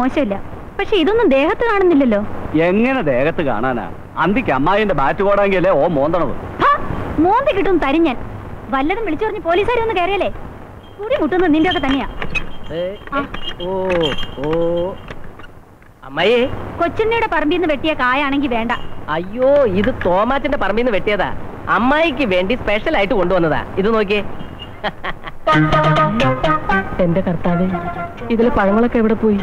മോശമില്ല. പക്ഷെ ഇതൊന്നും ദേഹത്ത് കാണുന്നില്ലല്ലോ എങ്ങനെ ദേഹത്ത് കാണാനാ? അന്തിക്ക് അമ്മായിന്റെ ബാറ്റ് കോടാങ്കിയല്ലേ ഓ മോന്തണത്? മോന്തി കിട്ടും ഞാൻ. വല്ലതും വിളിച്ചു പറഞ്ഞ് പോലീസുകാരെ ഒന്ന് കയറിയല്ലേ കുടി മുട്ടുന്നത് നിന്റെ ഒക്കെ തന്നെയാ ഓ ഓ. അമ്മയെ കൊച്ചുണ്ണിയുടെ പറമ്പിൽ നിന്ന് വെട്ടിയ കായാണെങ്കിൽ വേണ്ട. അയ്യോ ഇത് തോമാച്ചന്റെ പറമ്പിൽ നിന്ന് വെട്ടിയതാ. അമ്മായിക്ക് വേണ്ടി സ്പെഷ്യൽ ആയിട്ട് കൊണ്ടുവന്നതാ. ഇത് നോക്കിയേ. എന്റെ കർത്താവേ ഇതിലെ പഴങ്ങളൊക്കെ എവിടെ പോയി?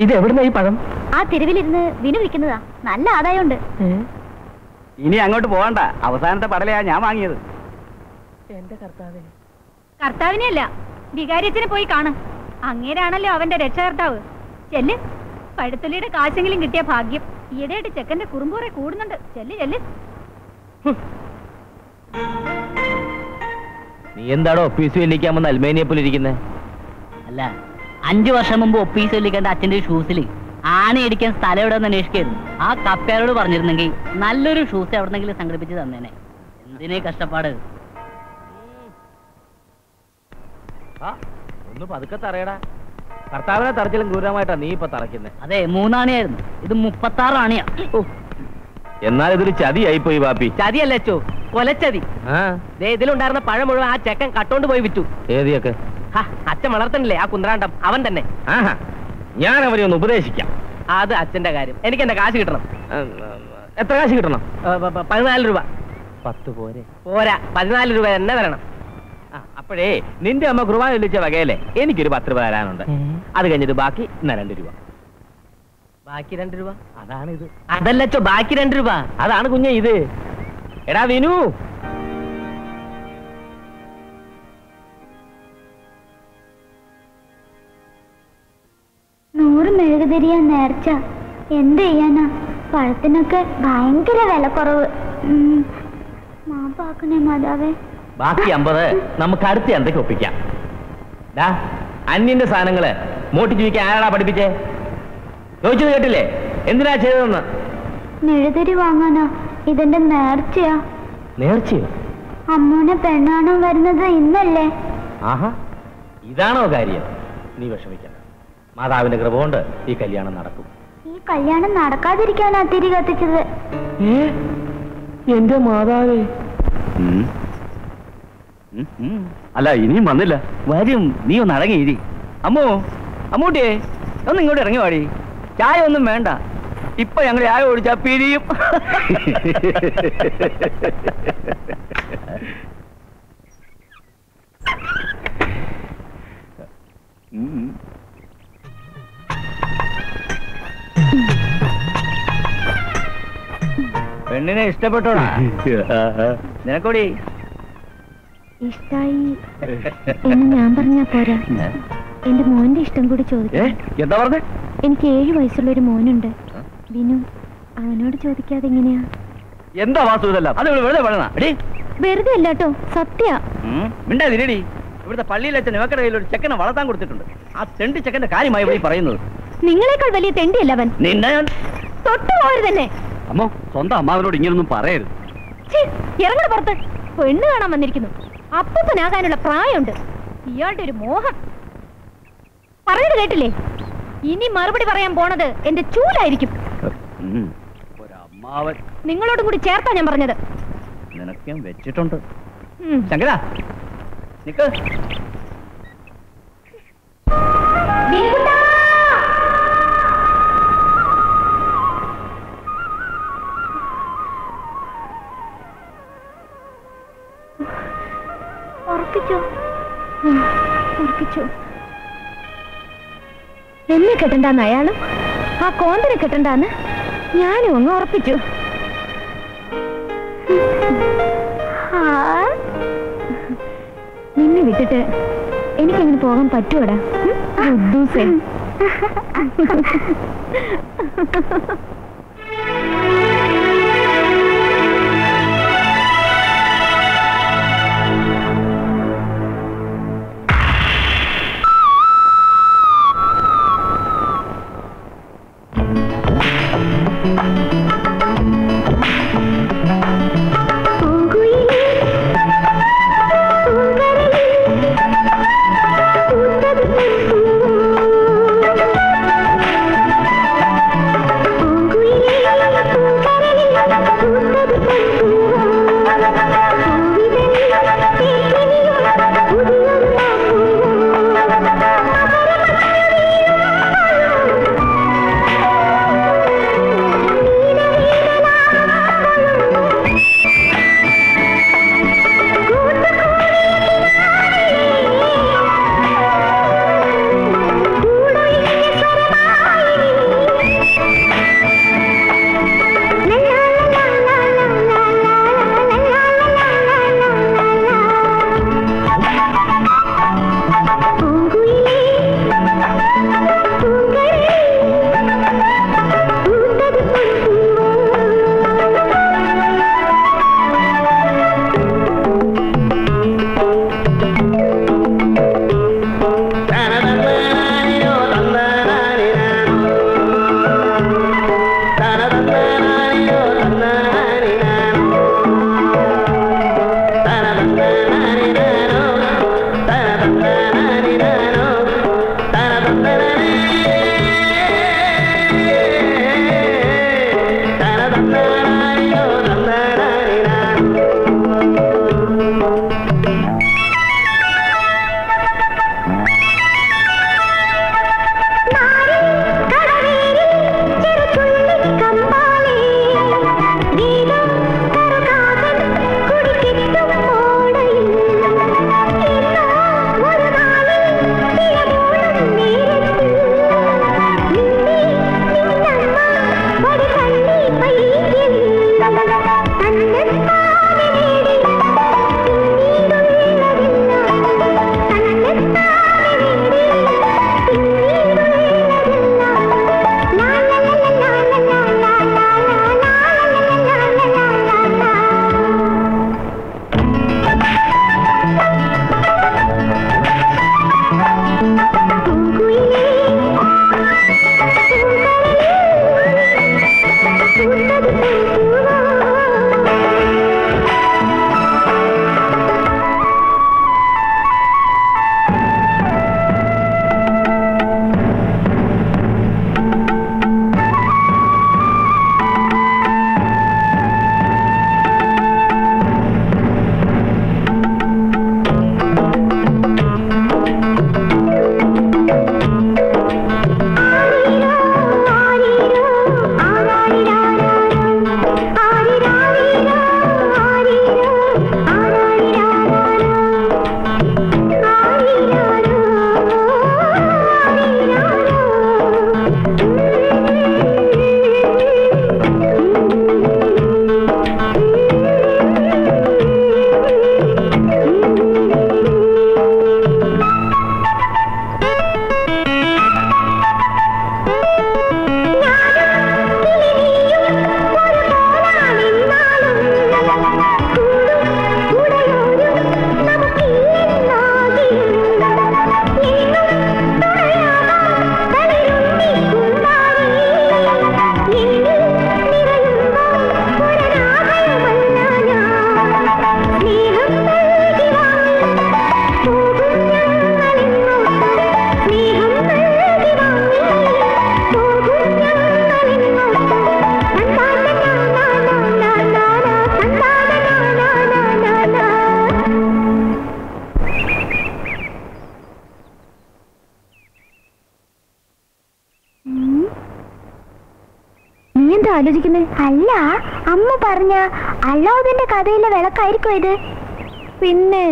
ഇത് എവിടുന്ന ഈ പഴം? ആ തെരുവിലിരുന്ന് വിനു വിൽക്കുന്നതാ. നല്ല ആദായമുണ്ട്. ഇനി അങ്ങോട്ട് പോകണ്ട. അവസാനത്തെ പടലയാ ഞാൻ വാങ്ങിയത്. എന്റെ കർത്താവേ. കർത്താവിനെയല്ല വികാരിയച്ഛനെ പോയി കാണും. അങ്ങേരാണല്ലോ അവന്റെ രക്ഷകർത്താവ്. ചെല്ല്. പഴുത്തുള്ളിയുടെ കാശെങ്കിലും കിട്ടിയ ഭാഗ്യം. ഈയിടെയായിട്ട് ചെക്കന്റെ കുറുമ്പൂറെ കൂടുന്നുണ്ട്. ചെല്ല് ചെല്ല്. നീ എന്താടോ ഒപ്പീസ് വെല്ലിക്കാമെന്ന് അൽമേനിയെ ഇരിക്കുന്നേ അല്ല? അഞ്ചു വർഷം മുമ്പ് ഒപ്പീസ് ചൊല്ലിക്കേണ്ട അച്ഛന്റെ ഷൂസിൽ ആനയടിക്കാൻ സ്ഥലം എവിടെ നിന്ന് അന്വേഷിക്കായിരുന്നു. ആ കപ്പയാരോട് പറഞ്ഞിരുന്നെങ്കിൽ നല്ലൊരു ഷൂസ് എവിടെന്നെങ്കിലും സംഘടിപ്പിച്ച് തന്നേനെ. എന്തിനേ കഷ്ടപ്പാട്? ഒന്ന് പതുക്കെ തറയടാ. കർത്താവിനെ തറച്ചിലും ക്രൂരമായിട്ടാ നീ ഇപ്പൊ തറയ്ക്കുന്നത് അതെ മൂന്നാണിയായിരുന്നു. ഇത് മുപ്പത്താറ് ആണിയാ. എന്നാൽ ഇതൊരു ചതിയായി പോയി ബാപ്പി. ചതിയല്ലോ കൊലച്ചതി. ഇതിലുണ്ടായിരുന്ന പഴം മുഴുവൻ ആ ചെക്കൻ കട്ടോണ്ട് പോയി വിറ്റു. ഏതിയൊക്കെ? അച്ഛൻ വളർത്തണില്ലേ? ആ കുന്ദ്രാണ്ടം അവൻ തന്നെ. ആഹാ ഞാൻ അവരെ ഒന്ന് ഉപദേശിക്കാം. അത് അച്ഛന്റെ കാര്യം. എനിക്ക് എന്റെ കാശ് കിട്ടണം. എത്ര കാശ് കിട്ടണം? പതിനാല് രൂപ. പത്ത് പോരെ. പോരാ പതിനാല് രൂപ തന്നെ തരണം. അപ്പോഴേ നിന്റെ അമ്മ കുർബാന വിളിച്ച വകയല്ലേ? എനിക്കൊരു പത്ത് രൂപ തരാനുണ്ട്. അത് കഴിഞ്ഞിട്ട് ബാക്കി എന്നാ രണ്ട് രൂപ? ബാക്കി രണ്ട് രൂപ? അതാണ് ഇത് അതല്ലോ ബാക്കി രണ്ട് രൂപ. അതാണ് കുഞ്ഞ ഇത്. എടാ വിനു. നൂറ് മെഴുകുതിരിയ നേർച്ച. എന്ത് ചെയ്യാനാ? പഴത്തിനൊക്കെ ഭയങ്കര വില കുറവ് മാപ്പാക്കണേ മാതാവേ. ബാക്കി അമ്പത് നമുക്ക് അടുത്ത എന്തൊക്കെ ഒപ്പിക്കാം. ഡാ അന്യന്റെ സാധനങ്ങൾ മോട്ടി ജീവിക്കാൻ ആരാടാ പഠിപ്പിച്ചേ? ചോദിച്ചത് കേട്ടില്ലേ? എന്തിനാ ചെയ്തതെന്ന്? മെഴുതിരി വാങ്ങാനാ. ഇതെന്റെ നേർച്ചയാ. നേർച്ചയോ? അമ്മൂനെ പെണ്ണാണോ വരുന്നത് ഇന്നല്ലേ? ആഹാ ഇതാണോ കാര്യം? നീ വിഷമിക്കണ്ട മാതാവിന്റെ കൃപ കൊണ്ട് ഈ കല്യാണം നടക്കും. ഈ കല്യാണം നടക്കാതിരിക്കാനാ തിരി കത്തിച്ചത്. എന്റെ മാതാവേ. അല്ല ഇനിയും വന്നില്ല. വരും. നീ ഒന്ന് അടങ്ങിയിരി അമ്മോ അമ്മൂട്ടിയെ ഒന്ന് ഇങ്ങോട്ട് ഇറങ്ങി വാടി. ചായ ഒന്നും വേണ്ട. ഇപ്പൊ ഞങ്ങൾ ചായ ഓടിച്ചാ പിരിയും. പെണ്ണിനെ ഇഷ്ടപ്പെട്ടോടാ. നിനക്കൂടി? ഇഷ്ടായി. എന്ന് ഞാൻ പറഞ്ഞാ പോരാ. എന്റെ മോന്റെ ഇഷ്ടം കൂടി ചോദിക്കാം. എന്താ പറഞ്ഞേ? എനിക്ക് ഏഴു വയസ്സുള്ള ഒരു മോനുണ്ട് വിനു അവനോട് ചോദിക്കാതെ എങ്ങനെയാ? എന്താ വാസു ഇതെല്ലാം? അത് വെറുതെ പറയണ വെറുതെ അല്ലാട്ടോ സത്യ. മിണ്ടാതിരടി ഇവിടുത്തെ പള്ളിയിൽ അച്ഛൻ ഇവക്കടെ കയ്യിൽ ഒരു ചെക്കനെ വളർത്താൻ കൊടുത്തിട്ടുണ്ട്. ആ തെണ്ടി ചെക്കന്റെ കാര്യമായി പറയുന്നത്. നിങ്ങളെക്കാൾ വലിയ തെണ്ടിയല്ല അവൻ. നിന്നെ തൊട്ടു പോയത് തന്നെ അമ്മോ സ്വന്തം അമ്മാവനോട് ഇങ്ങനൊന്നും പറയരുത്. ഇറങ്ങണ പുറത്ത്. പെണ്ണ് കാണാൻ വന്നിരിക്കുന്നു. അപ്പൂപ്പനാകാനുള്ള പ്രായമുണ്ട്. ഇയാളുടെ ഒരു മോഹം. പറഞ്ഞത് കേട്ടില്ലേ? ഇനി മറുപടി പറയാൻ പോണത് എന്റെ ചൂലായിരിക്കും. നിങ്ങളോടും കൂടി ചേർത്താ ഞാൻ പറഞ്ഞത്. നിനക്ക് ഞാൻ വെച്ചിട്ടുണ്ട്. നിക്ക് ശങ്കര നിക്ക്. ഉറപ്പിച്ചോ? ഉറപ്പിച്ചു. എന്നെ കെട്ടണ്ടാന്ന് അയാളും? ആ കോന്തനെ കെട്ടണ്ടാന്ന് ഞാനും ഒന്ന് ഉറപ്പിച്ചു. നിന്നെ വിട്ടിട്ട് എനിക്കങ്ങനെ പോകാൻ പറ്റുവടാ? ബുദ്ധൂസേ എന്താ ആലോചിക്കുന്നേ? അല്ല അമ്മ പറഞ്ഞ അല്ലാതിന്റെ കഥയിലെ വിളക്കായിരിക്കും ഇത്. പിന്നെ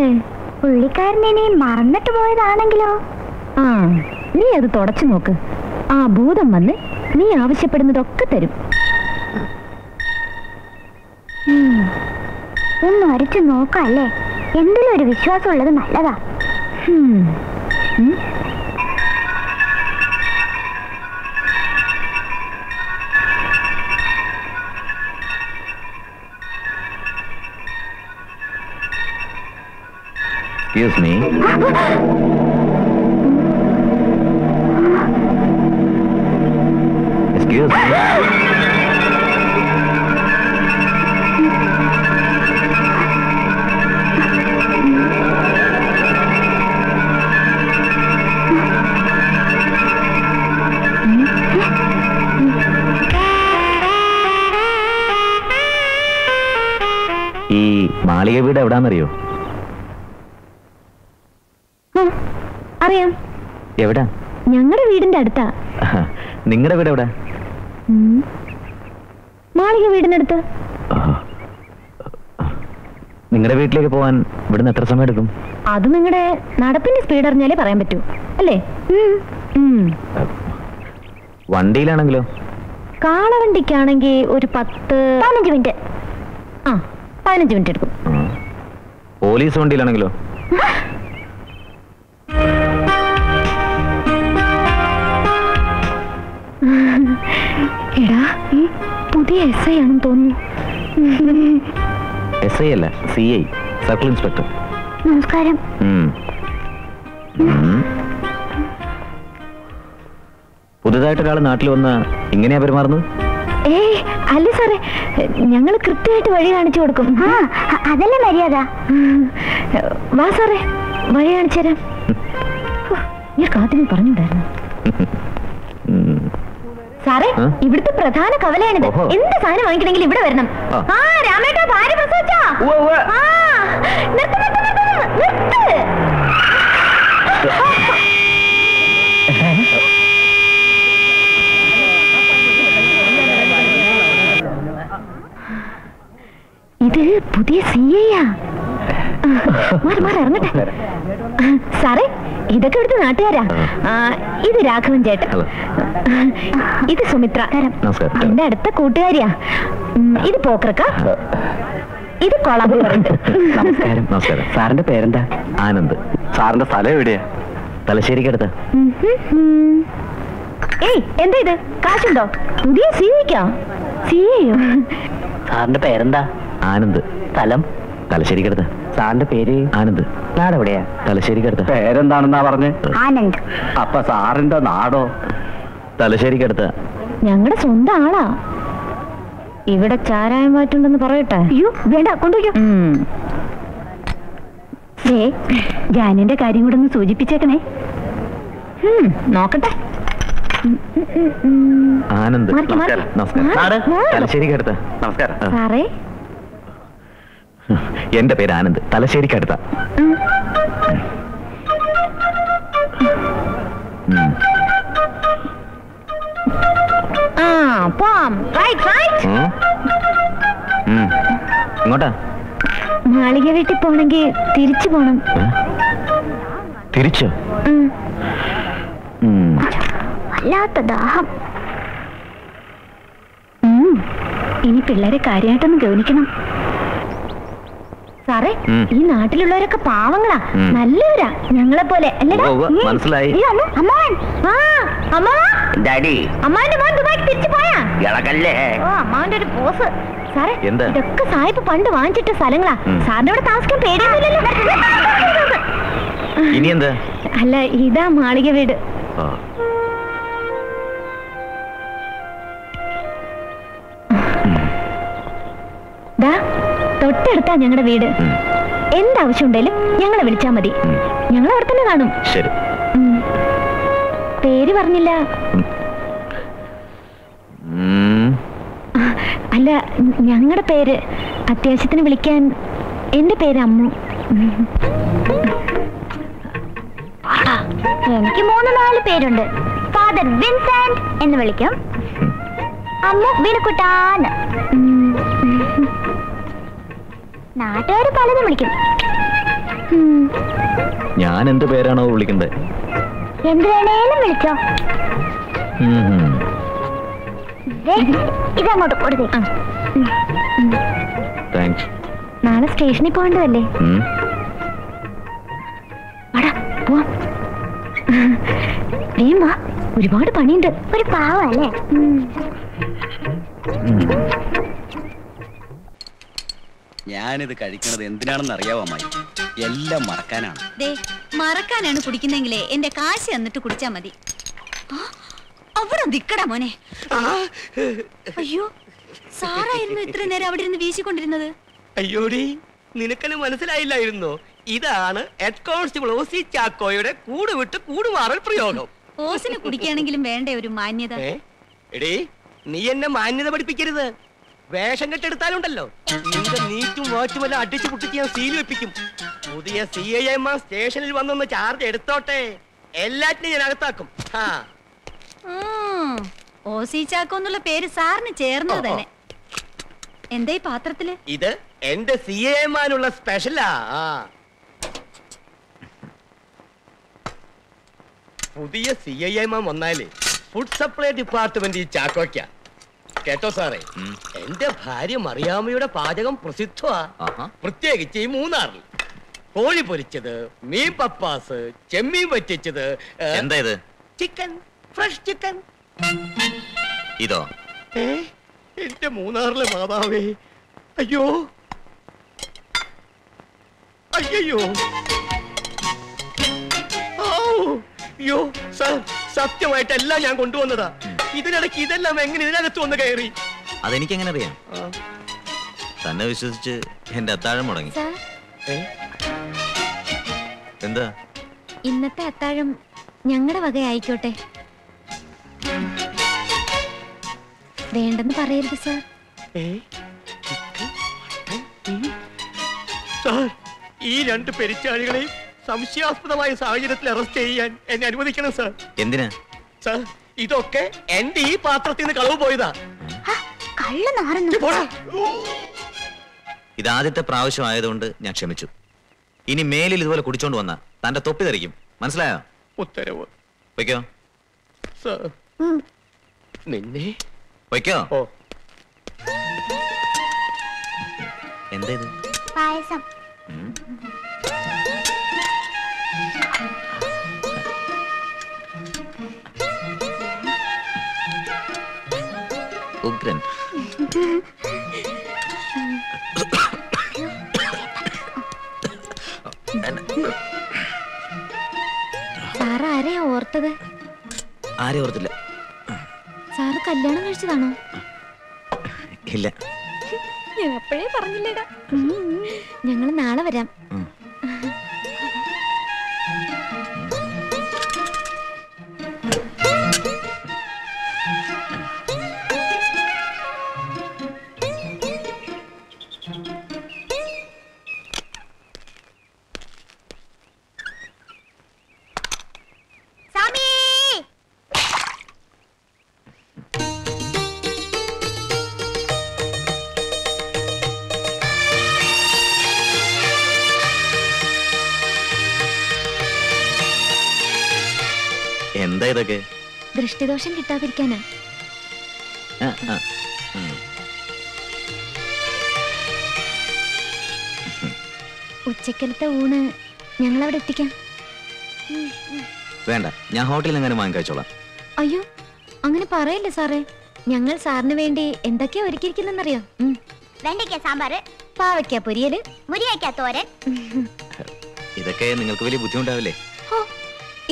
പുള്ളിക്കാരനെ മറന്നിട്ട് പോയതാണെങ്കിലോ? ആ നീ അത് തുടച്ചു നോക്ക്. ആ ഭൂതം വന്ന് നീ ആവശ്യപ്പെടുന്നതൊക്കെ തരും. ഒന്ന് അരിച്ചു നോക്കല്ലേ? എന്തിലും ഒരു വിശ്വാസം ഉള്ളത് നല്ലതാ എക്സ്ക്യൂസ് മീ എക്സ്ക്യൂസ് മീ ഈ മാളിക വീട് എവിടാന്നറിയോ? അറിയാം എവിടാ? ഞങ്ങളുടെ വീടിന്റെ അടുത്താ. നിങ്ങളുടെ വീട് എവിടെ. മാളിക വീടിനടുത്ത്. നിങ്ങളുടെ വീട്ടിലേക്ക് പോവാൻ ഇവിടുന്ന് എത്ര സമയം എടുക്കും അത് നിങ്ങളുടെ നടപ്പിന്റെ സ്പീഡ് അറിഞ്ഞാലേ പറയാൻ പറ്റൂ. അല്ലേ. വണ്ടിയിലാണെങ്കിലോ? കാളവണ്ടിക്കാണെങ്കിൽ ഒരു പത്ത് പതിനഞ്ച് മിനിറ്റ്. ആ പതിനഞ്ച് മിനിറ്റ് എടുക്കും. പോലീസ് വണ്ടിയിലാണെങ്കിലോ? പുതിയ എസ് ഐ ആണെന്ന് തോന്നുന്നു. എസ് ഐ അല്ല സി ഐ സർക്കിൾ ഇൻസ്പെക്ടർ. നമസ്കാരം. പുതുതായിട്ട് ഒരാൾ നാട്ടിൽ വന്ന ഇങ്ങനെയാ പെരുമാറുന്നത്? ഏയ് അല്ല സാറേ ഞങ്ങൾ കൃത്യമായിട്ട് വഴി കാണിച്ചു കൊടുക്കും. അതല്ലേ മര്യാദ. വാ സാറേ വഴി കാണിച്ചു തരാം. ഞാൻ കാത്തിന് പറഞ്ഞിട്ടുണ്ടായിരുന്നു. സാറേ ഇവിടുത്തെ പ്രധാന കവലയാണിത്. എന്ത് സാധനം വാങ്ങിക്കണമെങ്കിൽ ഇവിടെ വരണം. ആ. രാമേട്ടാ ഭാര്യ പ്രസവിച്ചാ. ഇത് പുതിയ സി ഐയാ മാറി മാറി ഇറങ്ങട്ടെ. സാറേ ഇതൊക്കെ ഇവിടുത്തെ നാട്ടുകാരാ. ആ, ഇത് രാഘവൻ ചേട്ടൻ. ഇത് സുമിത്ര. നമസ്കാരം. എന്റെ അടുത്ത കൂട്ടുകാരിയാ. ഇത് പോക്രക്ക ഇത് കൊളാബ് നമസ്കാരം. നമസ്കാരം. സാറിന്റെ പേരെന്താ? ആനന്ദ്. സാറിന്റെ സ്ഥലം എവിടെയാ? തലശ്ശേരിക്കടുത്ത് ഏയ് എന്താ ഇത്? കാശുണ്ടോ? പുതിയ സി ഐക്കാ സി സാറിന്റെ പേരെന്താ? ആനന്ദ്. സ്ഥലം? തലശ്ശേരിക്കടുത്ത് സാറിന്റെ പേര്? ആനന്ദ്. നാടെവിടെയാ? തലശ്ശേരിക്കടുത്ത് പേരെന്താണെന്നാ പറഞ്ഞ്? ആനന്ദ്. അപ്പൊ സാറിന്റെ നാടോ? തലശ്ശേരി തലശ്ശേരിക്കടുത്ത് ഞങ്ങളുടെ സ്വന്തം ആളാ. ഇവിടെ ചാരായം മാറ്റുണ്ടെന്ന് പറയട്ടെ. അയ്യോ വേണ്ട കൊണ്ടുപോയോ ജാനിന്റെ കാര്യം കൂടെ ഒന്ന് സൂചിപ്പിച്ചേക്കണേ. നോക്കട്ടെ. ആനന്ദ്. നമസ്കാരം. നമസ്കാരം. സാറേ എന്റെ പേര് ആനന്ദ്. തലശ്ശേരിക്കടുത്ത. ഇങ്ങോട്ടാ. മാളിക വീട്ടിൽ പോണെങ്കിൽ തിരിച്ചു പോണം. തിരിച്ചു. വല്ലാത്ത ദാഹം. ഇനി പിള്ളേരെ കാര്യമായിട്ടൊന്ന് ഗവനിക്കണം സാറേ ഈ നാട്ടിലുള്ളവരൊക്കെ പാവങ്ങളാ. നല്ലവരാ. ഞങ്ങളെ പോലെ മനസ്സിലായി. അമ്മാവൻ. ആ, അമ്മാ. ഡാഡി. അമ്മാവന്റെ മോൻ ദുബായിക്ക് തിരിച്ചു പോയാ. ഇളകല്ലേ? ഓ അമ്മാവന്റെ ഒരു പോസ് സാറേ? ഇതൊക്കെ സായിപ്പ് പണ്ട് വാങ്ങിച്ചിട്ട സ്ഥലങ്ങളാ. സാറിന്റെ ഇവിടെ താമസിക്കാൻ പേടിയൊന്നുമില്ലല്ലോ. ഇനി എന്താ അല്ല ഇതാ മാളിക വീട്. തൊട്ടടുത്താ ഞങ്ങളുടെ വീട്. എന്താവശ്യം ഉണ്ടെങ്കിലും ഞങ്ങളെ വിളിച്ചാ മതി. ഞങ്ങൾ അവിടെ തന്നെ കാണും. ശരി. പേര് പറഞ്ഞില്ല. അല്ല ഞങ്ങളുടെ പേര് അത്യാവശ്യത്തിന് വിളിക്കാൻ എന്റെ പേര് അമ്മു. എനിക്ക് മൂന്ന് നാല് പേരുണ്ട്. ഫാദർ വിൻസെന്റ് എന്ന് വിളിക്കും. അമ്മു വീണുക്കുട്ടാന്ന് നാട്ടുകാർ പലതും വിളിക്കും. ഞാൻ എന്ത് പേരാണോ വിളിക്കണ്ടേ എന്ത് വേണേലും വിളിച്ചോ. ദേ, ഇതങ്ങോട്ട് കൊടുത്തേ താങ്ക്സ് നാളെ സ്റ്റേഷനിൽ പോകേണ്ടതല്ലേ? വേം വാ ഒരുപാട് പണിയുണ്ട്. ഒരു പാവല്ലേ ഞാനിത് കഴിക്കണത് എന്തിനാണെന്ന് അറിയാവോ അമ്മായി? എല്ലാം മറക്കാനാണ്. ദേ മറക്കാനാണ് കുടിക്കുന്നെങ്കിലേ എന്റെ കാശ് എന്നിട്ട് കുടിച്ചാ മതി. അവിടെ നിക്കടാ മോനെ. അയ്യോ സാറായിരുന്നു ഇത്ര നേരം അവിടെ ഇരുന്ന് വീശിക്കൊണ്ടിരുന്നത്? അയ്യോടി നിനക്കന് മനസ്സിലായില്ലായിരുന്നോ? ഇതാണ് ഹെഡ് കോൺസ്റ്റബിൾ ഓസി ചാക്കോയുടെ കൂട് വിട്ട് കൂട് മാറൽ പ്രയോഗം. ഓസിന് കുടിക്കുകയാണെങ്കിലും വേണ്ടേ ഒരു മാന്യത? എടേ നീ എന്നെ മാന്യത പഠിപ്പിക്കരുത്. വേഷം കെട്ടെടുത്താലുണ്ടല്ലോ. നിന്റെ നീറ്റും വാച്ചുമെല്ലാം അടിച്ചു പൊട്ടിച്ച് ഞാൻ സീൽ വെപ്പിക്കും. പുതിയ സി ഐ എം സ്റ്റേഷനിൽ വന്നൊന്ന് ചാർജ് എടുത്തോട്ടെ. എല്ലാറ്റിനും ഞാൻ അകത്താക്കും. ആ ഉം, ഓസി ചാക്കോ എന്നുള്ള പേര് സാറിന് ചേർന്നത് തന്നെ. എന്താ ഈ പാത്രത്തിൽ? ഇത് എന്റെ സി എമ്മാനുള്ള സ്പെഷ്യലാ ആ. പുതിയ സി ഐ എം വന്നാലേ ഫുഡ് സപ്ലൈ ഡിപ്പാർട്ട്മെന്റ് ഈ ചാക്കോയ്ക്ക. കേട്ടോ സാറേ. എന്റെ ഭാര്യ മറിയാമ്മയുടെ പാചകം പ്രസിദ്ധമാ പ്രത്യേകിച്ച് ഈ മൂന്നാറിൽ. കോഴി പൊരിച്ചത് മീൻ പപ്പാസ് ചെമ്മീൻ വറ്റിച്ചത് എന്താ ഇത്? Chicken fresh chicken. ഇതോ? എന്റെ മൂന്നാറിലെ മാതാവേ. അയ്യോ. അയ്യോ അയ്യോ സാർ സത്യമായിട്ടെല്ലാം ഞാൻ കൊണ്ടുവന്നതാ. ഇതിനിടയ്ക്ക് ഇതെല്ലാം എങ്ങനെ ഇതിനകത്ത് വന്ന് കയറി? അതെനിക്കെങ്ങനെ അറിയാം ആ, തന്നെ വിശ്വസിച്ച് എന്റെ അത്താഴം മുടങ്ങി. സാർ. എന്താ? ഇന്നത്തെ അത്താഴം ഞങ്ങളുടെ വക ആയിക്കോട്ടെ വേണ്ടെന്ന് പറയരുത്. സാർ. ഈ രണ്ട് പെരിച്ചാളികളെയും സംശയാസ്പദമായ സാഹചര്യത്തിൽ അറസ്റ്റ് ചെയ്യാൻ എന്നെ അനുവദിക്കണം സാർ. എന്തിനാ? സാർ ഇതൊക്കെ എന്റെ ഈ പാത്രത്തിൽ നിന്ന് കളവ് പോയതാ. കള്ള നാറുന്നു പോടാ. ഇത് ആദ്യത്തെ പ്രാവശ്യം ആയതുകൊണ്ട് ഞാൻ ക്ഷമിച്ചു. ഇനി മേലിൽ ഇതുപോലെ കുടിച്ചോണ്ട് വന്ന തന്റെ തൊപ്പി തെറിക്കും മനസ്സിലായോ? ഉത്തരവ്. വയ്ക്കോ നിന്നെ? വയ്ക്കോ ഓ. എന്താ ഇത്? പായസം. ഉഗ്രൻ സാർ ആരെയാ ഓർത്തത്? ആരെ ഓർത്തില്ല. സാറ് കല്യാണം കഴിച്ചതാണോ? ഇല്ല. ഞാൻ അപ്പോഴേ പറഞ്ഞില്ലേടാ. ഞങ്ങൾ നാളെ വരാം. ദൃഷ്ടിദോഷം കിട്ടാതിരിക്കാനാ. ഉച്ചക്കലത്തെ ഊണ് ഞങ്ങൾ അവിടെ എത്തിക്കാം വേണ്ട ഞാൻ ഹോട്ടലിൽ എങ്ങനെ വാങ്ങി കഴിച്ചോളാം. അയ്യോ അങ്ങനെ പറയല്ലേ സാറേ? ഞങ്ങൾ സാറിന് വേണ്ടി എന്തൊക്കെയാ ഒരുക്കിയിരിക്കുന്നറിയോ വെണ്ടയ്ക്ക സാമ്പാറ് പാവയ്ക്ക പൊരിയൽ. മുരിയയ്ക്ക തോരൻ. ഇതൊക്കെ നിങ്ങൾക്ക് വലിയ ബുദ്ധിമുട്ടാവില്ലേ?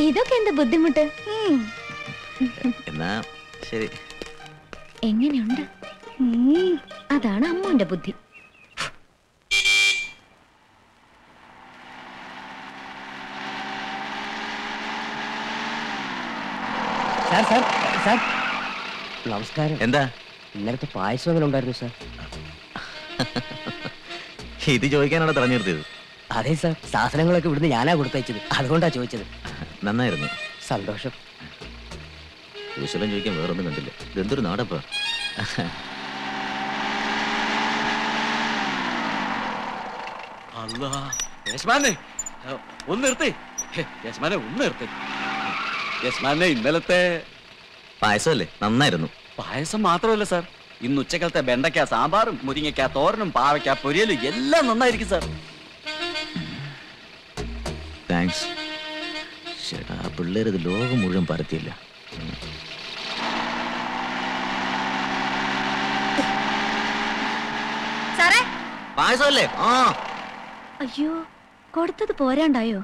ഇതൊക്കെ എന്താ ബുദ്ധിമുട്ട്. എന്നാ ശരി. എങ്ങനെയുണ്ട്? അതാണ് അമ്മുവിന്റെ ബുദ്ധി. Sir sir sir. നമസ്കാരം. എന്താ? ഇന്നലത്തെ പായസം അങ്ങനെ ഉണ്ടായിരുന്നു സാർ? ഇത് ചോദിക്കാനാണ് തെരഞ്ഞു നിർത്തിയത് അതെ സാർ. സാധനങ്ങളൊക്കെ ഇവിടുന്ന് ഞാനാ കൊടുത്തയച്ചത്. അതുകൊണ്ടാ ചോദിച്ചത്. നന്നായിരുന്നു. സന്തോഷം. കുശലം ചോദിക്കാൻ വേറൊന്നും കണ്ടില്ല. ഇതെന്തൊരു നാടപ്പാ? ഒന്ന് നിർത്തി. യശ്മാനെ ഒന്ന് നിർത്തി. യശ്മാനെ ഇന്നലത്തെ പായസമല്ലേ? നന്നായിരുന്നു. പായസം മാത്രമല്ല സാർ. ഇന്ന് ഉച്ചക്കലത്തെ ബെണ്ടയ്ക്ക സാമ്പാറും മുരിങ്ങയ്ക്ക തോരനും പാവയ്ക്ക പൊരിയലും എല്ലാം നന്നായിരിക്കും സാർ. താങ്ക്സ് ചേട്ടാ പിള്ളേർ ഇത് ലോകം മുഴുവൻ പരത്തിയില്ല സാറേ പായസമല്ലേ? ആ. അയ്യോ കൊടുത്തത് പോരാണ്ടായോ?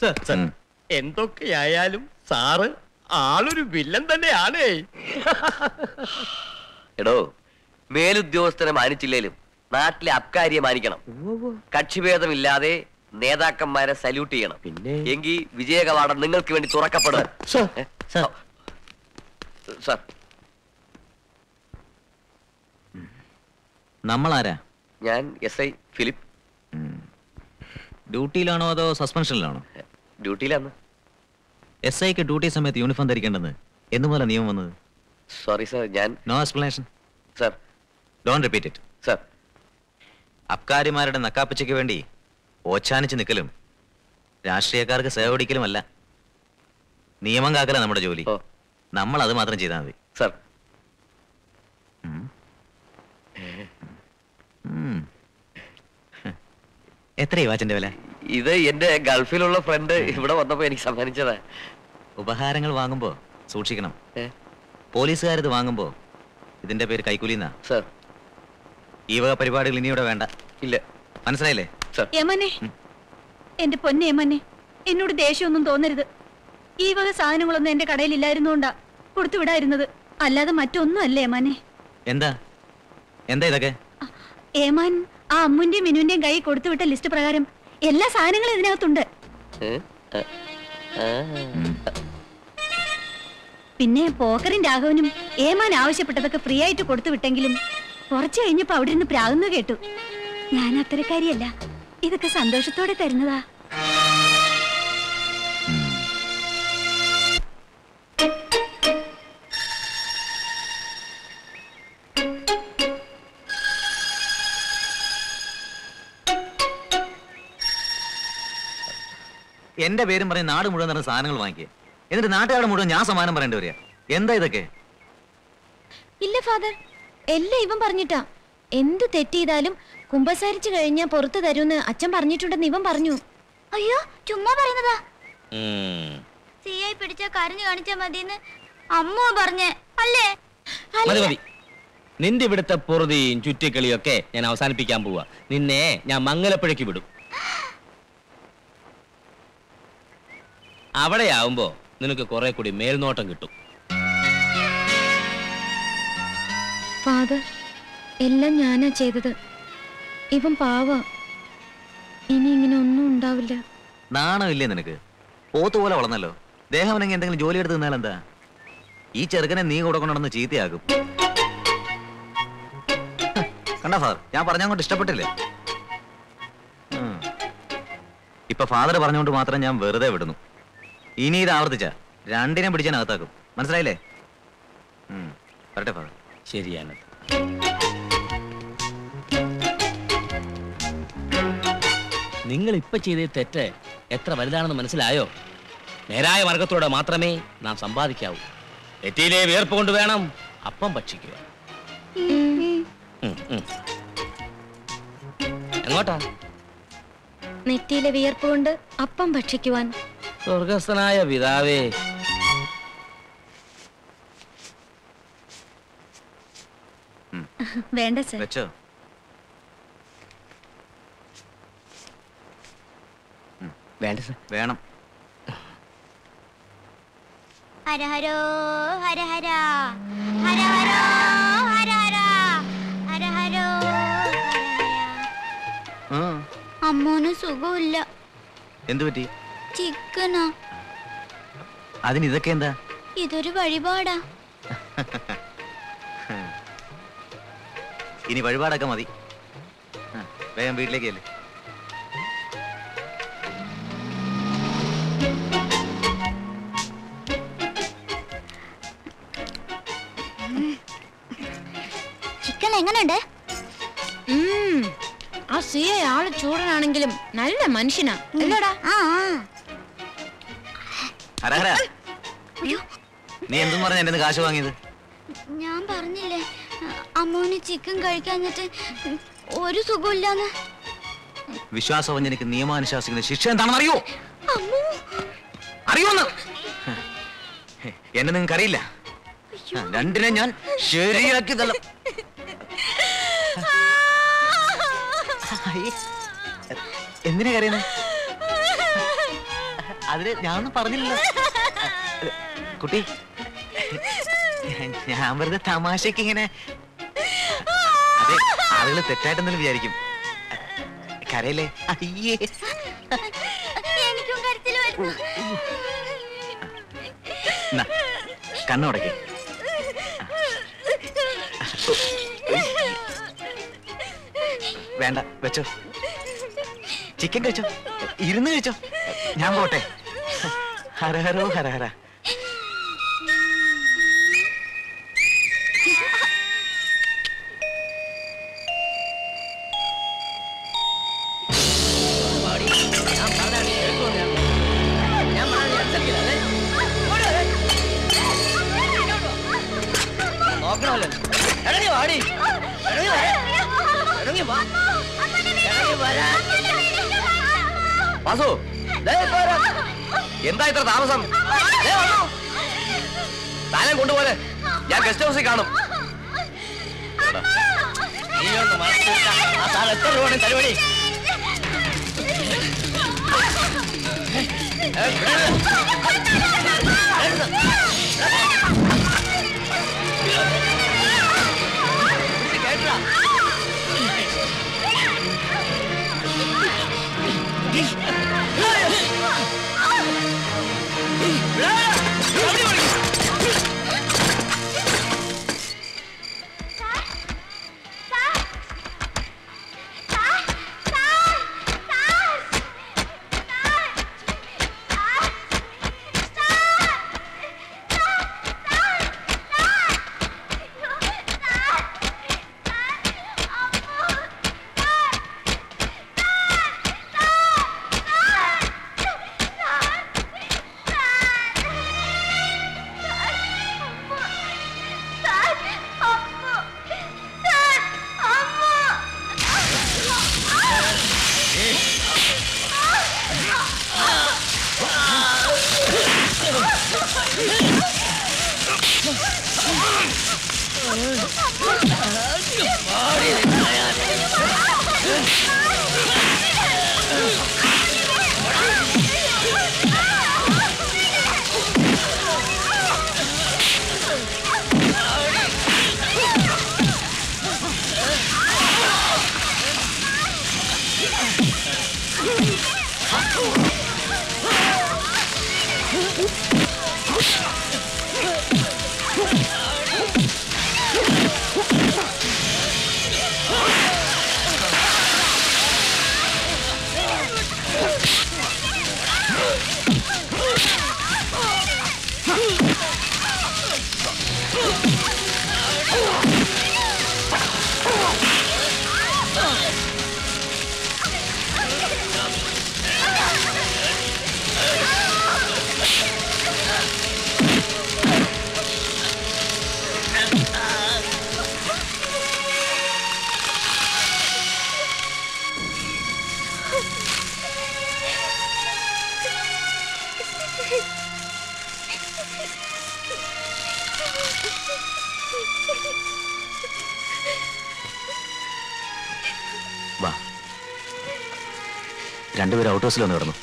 സർ സർ ഉം. എന്തൊക്കെയായാലും സാറ് ആളൊരു വില്ലൻ തന്നെയാണേ. എടോ മേലുദ്യോഗസ്ഥനെ മാനിച്ചില്ലേലും നാട്ടിലെ അബ്കാരിയെ മാനിക്കണം. കക്ഷിഭേദമില്ലാതെ നേതാക്കന്മാരെ സല്യൂട്ട് ചെയ്യണം. പിന്നെ? എങ്കിൽ വിജയകവാടം നിങ്ങൾക്ക് വേണ്ടി തുറക്കപ്പെടുക? സാർ നമ്മളാരാ? ഞാൻ എസ് ഐ ഫിലിപ്പ്. ഡ്യൂട്ടിയിലാണോ അതോ സസ്പെൻഷനിലാണോ? ഡ്യൂട്ടിയിലാണ് എസ് ഐക്ക് ഡ്യൂട്ടി സമയത്ത് യൂണിഫോം ധരിക്കേണ്ടെന്ന് എന്നു മുതലാ നിയമം വന്നത്? സോറി സാർ ഞാൻ no explanation sir don't repeat it sir അബ്കാരിമാരുടെ നക്കാപ്പച്ചയ്ക്ക് വേണ്ടി ഓച്ചാനിച്ച് നിൽക്കലും രാഷ്ട്രീയക്കാർക്ക് സേവടിക്കലുമല്ല നിയമം കാക്കല നമ്മുടെ ജോലി. നമ്മൾ അത് മാത്രം ചെയ്താൽ മതി. സർ. എത്രയായി വാച്ചിന്റെ വില? ഇത് എന്റെ ഗൾഫിലുള്ള ഫ്രണ്ട് ഇവിടെ വന്നപ്പോ എനിക്ക് സമ്മാനിച്ചതാ. ഉപഹാരങ്ങൾ വാങ്ങുമ്പോ സൂക്ഷിക്കണം. പോലീസുകാരിത് വാങ്ങുമ്പോ ഇതിന്റെ പേര് കൈക്കൂലിന്നാ. സാർ. ഈ വക പരിപാടികൾ ഇനിയുടെ വേണ്ട. ഇല്ല. മനസ്സിലായില്ലേ? യമനെ. എന്റെ പൊന്നെ യമനെ. എന്നോട് ദേഷ്യമൊന്നും തോന്നരുത്. ഈ വക സാധനങ്ങളൊന്നും എന്റെ കടയിൽ ഇല്ലായിരുന്നോണ്ടാ കൊടുത്തു വിടായിരുന്നത്. അല്ലാതെ മറ്റൊന്നും അല്ലേ യമനെ. എന്താ? എന്താ ഇതൊക്കെ? ഏമാൻ ആ അമ്മുന്റെയും മിനുവിന്റെയും കൈ കൊടുത്തുവിട്ട ലിസ്റ്റ് പ്രകാരം എല്ലാ സാധനങ്ങളും ഇതിനകത്തുണ്ട്. പിന്നെ പോക്കറും രാഘവനും ഏമാൻ ആവശ്യപ്പെട്ടതൊക്കെ ഫ്രീ ആയിട്ട് കൊടുത്തു വിട്ടെങ്കിലും കുറച്ചു കഴിഞ്ഞപ്പോ അവിടെ ഇരുന്ന് പ്രാകുന്നു കേട്ടു. ഞാൻ അത്തരക്കാരിയല്ല. ഇതൊക്കെ സന്തോഷത്തോടെ തരുന്നതാ. എന്റെ പേരും പറഞ്ഞ് നാട് മുഴുവൻ നടന്ന സാധനങ്ങൾ വാങ്ങിക്കുക എന്നിട്ട് നാട്ടുകാരുടെ മുഴുവൻ ഞാൻ സമാനം പറയേണ്ടി വരിക. എന്താ ഇതൊക്കെ? ഇല്ല ഫാദർ. എല്ലാം ഇവൻ പറഞ്ഞിട്ടാ. എന്ത് തെറ്റെയ്താലും കുമ്പസാരിച്ചു കഴിഞ്ഞാ പുറത്തു തരൂന്ന് അച്ഛൻ പറഞ്ഞിട്ടുണ്ടെന്ന് ഇവൻ പറഞ്ഞു. അയ്യോ ചുമ്മാ പറയുന്നതാ. സിഐ സി ഐ പിടിച്ച കരഞ്ഞു കാണിച്ചാ മതിന്ന് അമ്മ പറഞ്ഞേ. അല്ലേ? മതി മതി. നിന്റെ ഇവിടുത്തെ പൊറുതിയും ചുറ്റിക്കളിയൊക്കെ ഞാൻ അവസാനിപ്പിക്കാൻ പോവാ. നിന്നെ ഞാൻ മംഗലപ്പുഴയ്ക്ക് വിടും. അവിടെയാവുമ്പോ നിനക്ക് കുറെ കൂടി മേൽനോട്ടം കിട്ടും. ഫാദർ എല്ലാം ഞാനാ ചെയ്തത്. ഇവൻ പാവ. ഇനി ഇങ്ങനെ ഒന്നും ഉണ്ടാവില്ല. നാണമില്ലേ നിനക്ക്? പോത്തുപോലെ വളർന്നല്ലോ. ദേഹവനെങ്കിൽ എന്തെങ്കിലും ജോലി എടുത്ത് നിന്നാൽ എന്താ? ഈ ചെറുക്കനെ നീ കൂടെ കൊണ്ടുവന്ന് ചീത്തയാകും കണ്ട ഫാദർ ഞാൻ പറഞ്ഞങ്ങോട്ട് ഇഷ്ടപ്പെട്ടില്ലേ. ഇപ്പൊ ഫാദർ പറഞ്ഞുകൊണ്ട് മാത്രം ഞാൻ വെറുതെ വിടുന്നു. ഇനി ഇത് ആവർത്തിച്ച. രണ്ടിനെ പിടിച്ചാൽ അകത്താക്കും. മനസ്സിലായില്ലേ. വരട്ടെ ഫാദർ ശരിയാണ്. നിങ്ങൾ ഇപ്പൊ ചെയ്ത തെറ്റ് എത്ര വലുതാണെന്ന് മനസ്സിലായോ? നേരായ മാർഗത്തോടെ മാത്രമേ നാം സമ്പാദിക്കാവൂ. തെറ്റിയിലെ വിയർപ്പ് കൊണ്ട് വേണം അപ്പം ഭക്ഷിക്കുക. എങ്ങോട്ടാ? നെറ്റിയിലെ വിയർപ്പ് കൊണ്ട് അപ്പം ഭക്ഷിക്കുവാൻ. സ്വർഗസ്ഥനായ പിതാവേ വേണ്ട സർ. വെച്ചോ. വേണ്ട സർ. വേണം. ഹര ഹരോ ഹര ഹര. ഹര ഹരോ ഹര ഹര. ഹര ഹരോ അമ്മോന് സുഖമില്ല. എന്തു പറ്റി? ചിക്കനോ. അതിന് ഇതൊക്കെ എന്താ? ഇതൊരു വഴിപാടാ. ഇനി വഴിപാടൊക്കെ മതി. വേഗം വീട്ടിലേക്ക് അല്ലേ ചിക്കൻ എങ്ങനെയുണ്ട് ആ സിയ ആൾ ചൂടനാണെങ്കിലും നല്ല മനുഷ്യനാ. അല്ലടാ? ആ ഹരഹര നീ എന്തെന്ന് പറഞ്ഞ എന്റെ കാശ് വാങ്ങിയത്? അമ്മൂന് ചിക്കൻ കഴിക്കാഞ്ഞിട്ട് ഒരു സുഖമില്ലാന്ന്. വിശ്വാസവഞ്ചനക്ക് നിയമാനുശാസിക്കുന്ന ശിക്ഷ എന്താണെന്ന് അറിയോ അറിയോന്ന്? എന്നെ നിങ്ങൾക്ക് അറിയില്ല? രണ്ടിനെ ഞാൻ ശരിയാക്കി തള്ള എന്തിനാ കരയുന്നത് അതിന് ഞാനൊന്നും പറഞ്ഞില്ലല്ലോ. കുട്ടി ഞാൻ വെറുതെ തമാശക്ക് ഇങ്ങനെ ആളുകൾ തെറ്റായിട്ടെന്തെങ്കിലും വിചാരിക്കും. കരയല്ലേ? അയ്യേ. കണ്ണുടക്കി വേണ്ട വെച്ചോ. ചിക്കൻ കഴിച്ചോ? ഇരുന്ന് കഴിച്ചോ? ഞാൻ പോട്ടെ. ഹരഹരോ ഹരഹര രണ്ടുപേരും ഔട്ട് ഹൗസിൽ വന്ന് കിടന്നു.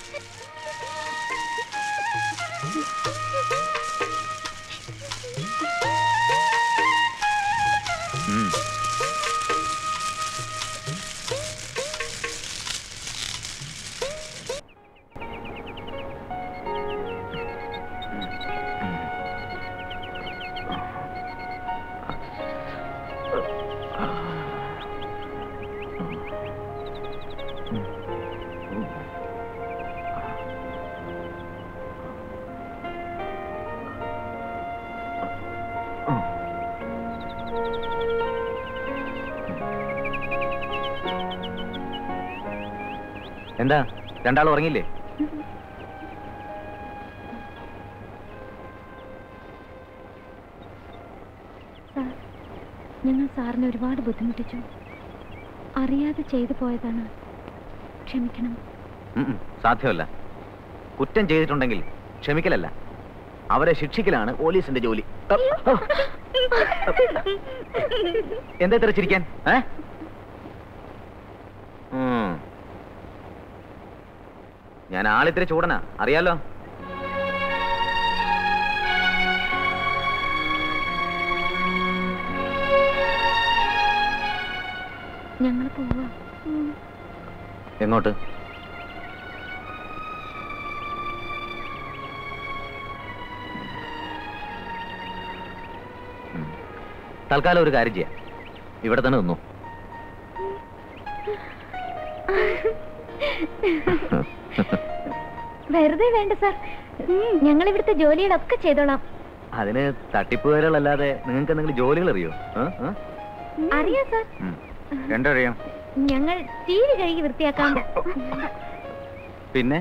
രണ്ടാൾ ഉറങ്ങില്ലേ ഞങ്ങൾ സാറിനെ ഒരുപാട് ബുദ്ധിമുട്ടിച്ചു. അറിയാതെ ചെയ്തു പോയതാണ്. ക്ഷമിക്കണം. സാധ്യമല്ല. കുറ്റം ചെയ്തിട്ടുണ്ടെങ്കിൽ ക്ഷമിക്കലല്ല. അവരെ ശിക്ഷിക്കലാണ് പോലീസിന്റെ ജോലി. എന്താ ഇത്ര ചിരിക്കാൻ ഏ? ഉം. ഞാൻ ആളിത്തിരി ചൂടനാ. അറിയാലോ? ഞങ്ങൾ പോവാ. എങ്ങോട്ട്? തൽക്കാലം ഒരു കാര്യം ചെയ്യാം. ഇവിടെ തന്നെ നിന്നു. വെറുതെ വേണ്ട സാർ ഞങ്ങൾ ഇവിടുത്തെ ജോലികളൊക്കെ ചെയ്തോളാം. അതിന് അല്ലാതെ നിങ്ങൾക്ക് എന്തെങ്കിലും ജോലികൾ അറിയോ? അറിയാം സാർ എന്തറിയാം രണ്ടറിയാം. ഞങ്ങൾ ടീവി കഴുകി വൃത്തിയാക്കാം. പിന്നെ?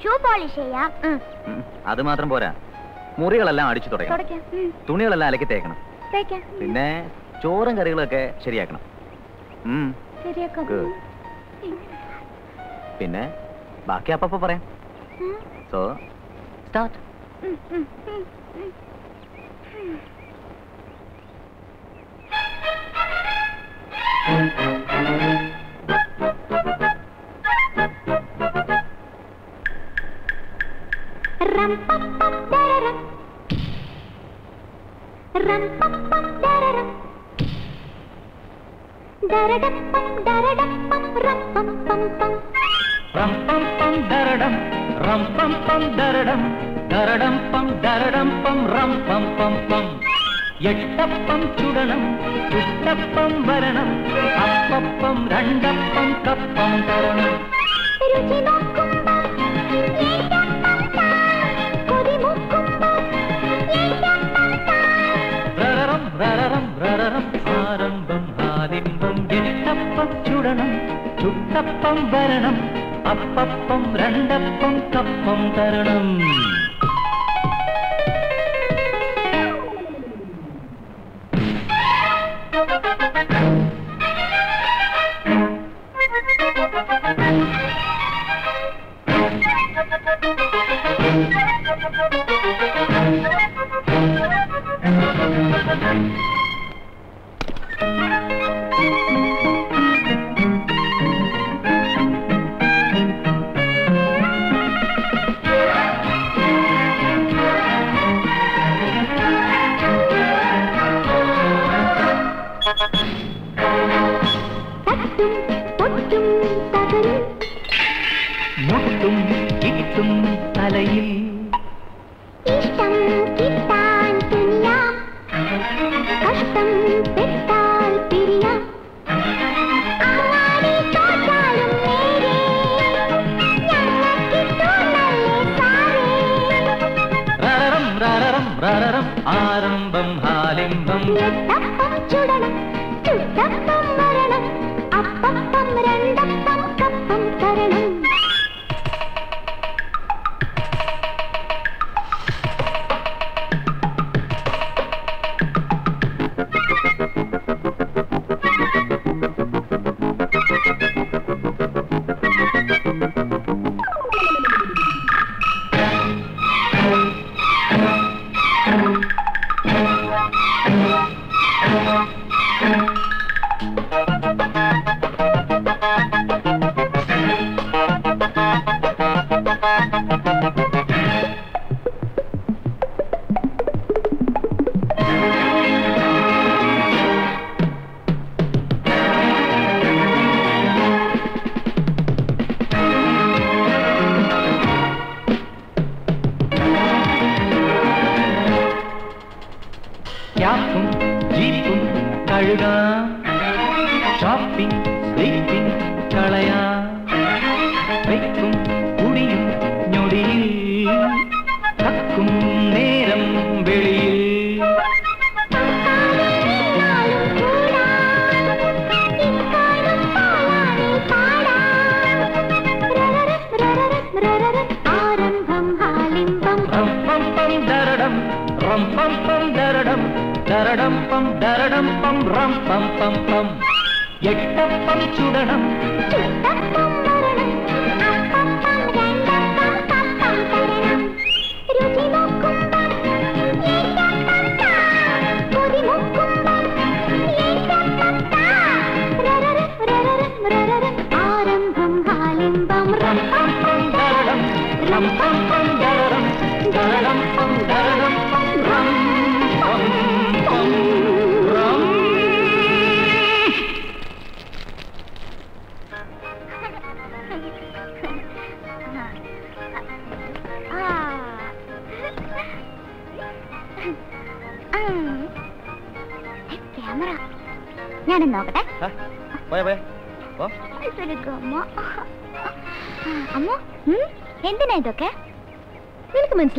ഷൂ പോളിഷ് ചെയ്യാം. അത് മാത്രം പോരാ. മുറികളെല്ലാം അടിച്ചു തുടങ്ങണം തുണികളെല്ലാം അലക്കി തേക്കണം. തേക്കാം. പിന്നെ ചോറും കറികളൊക്കെ ശരിയാക്കണം. പിന്നെ ബാക്കി അപ്പപ്പോ പറയാം. സോ സ്റ്റാർട്ട് രം പം പം ദരരം. രം പം ரம் பம் பம் தரடம் தரடம் பம் தரடம் பம் ரம் பம் பம் பம். எட்டப்பம் சுடனம் சுட்டப்பம் வரணம் அப்பப்பம் ரெண்டப்பம் கப்பம் தரணம். ரரரம் ரரரம் ரரரம் ஆரம்பம் ஆதிம்பம் எட்டப்பம் சுடனம் சுட்டப்பம் வரணம். அப்பப்பம் ரெண்டப்பம் கப்பம் தருணம்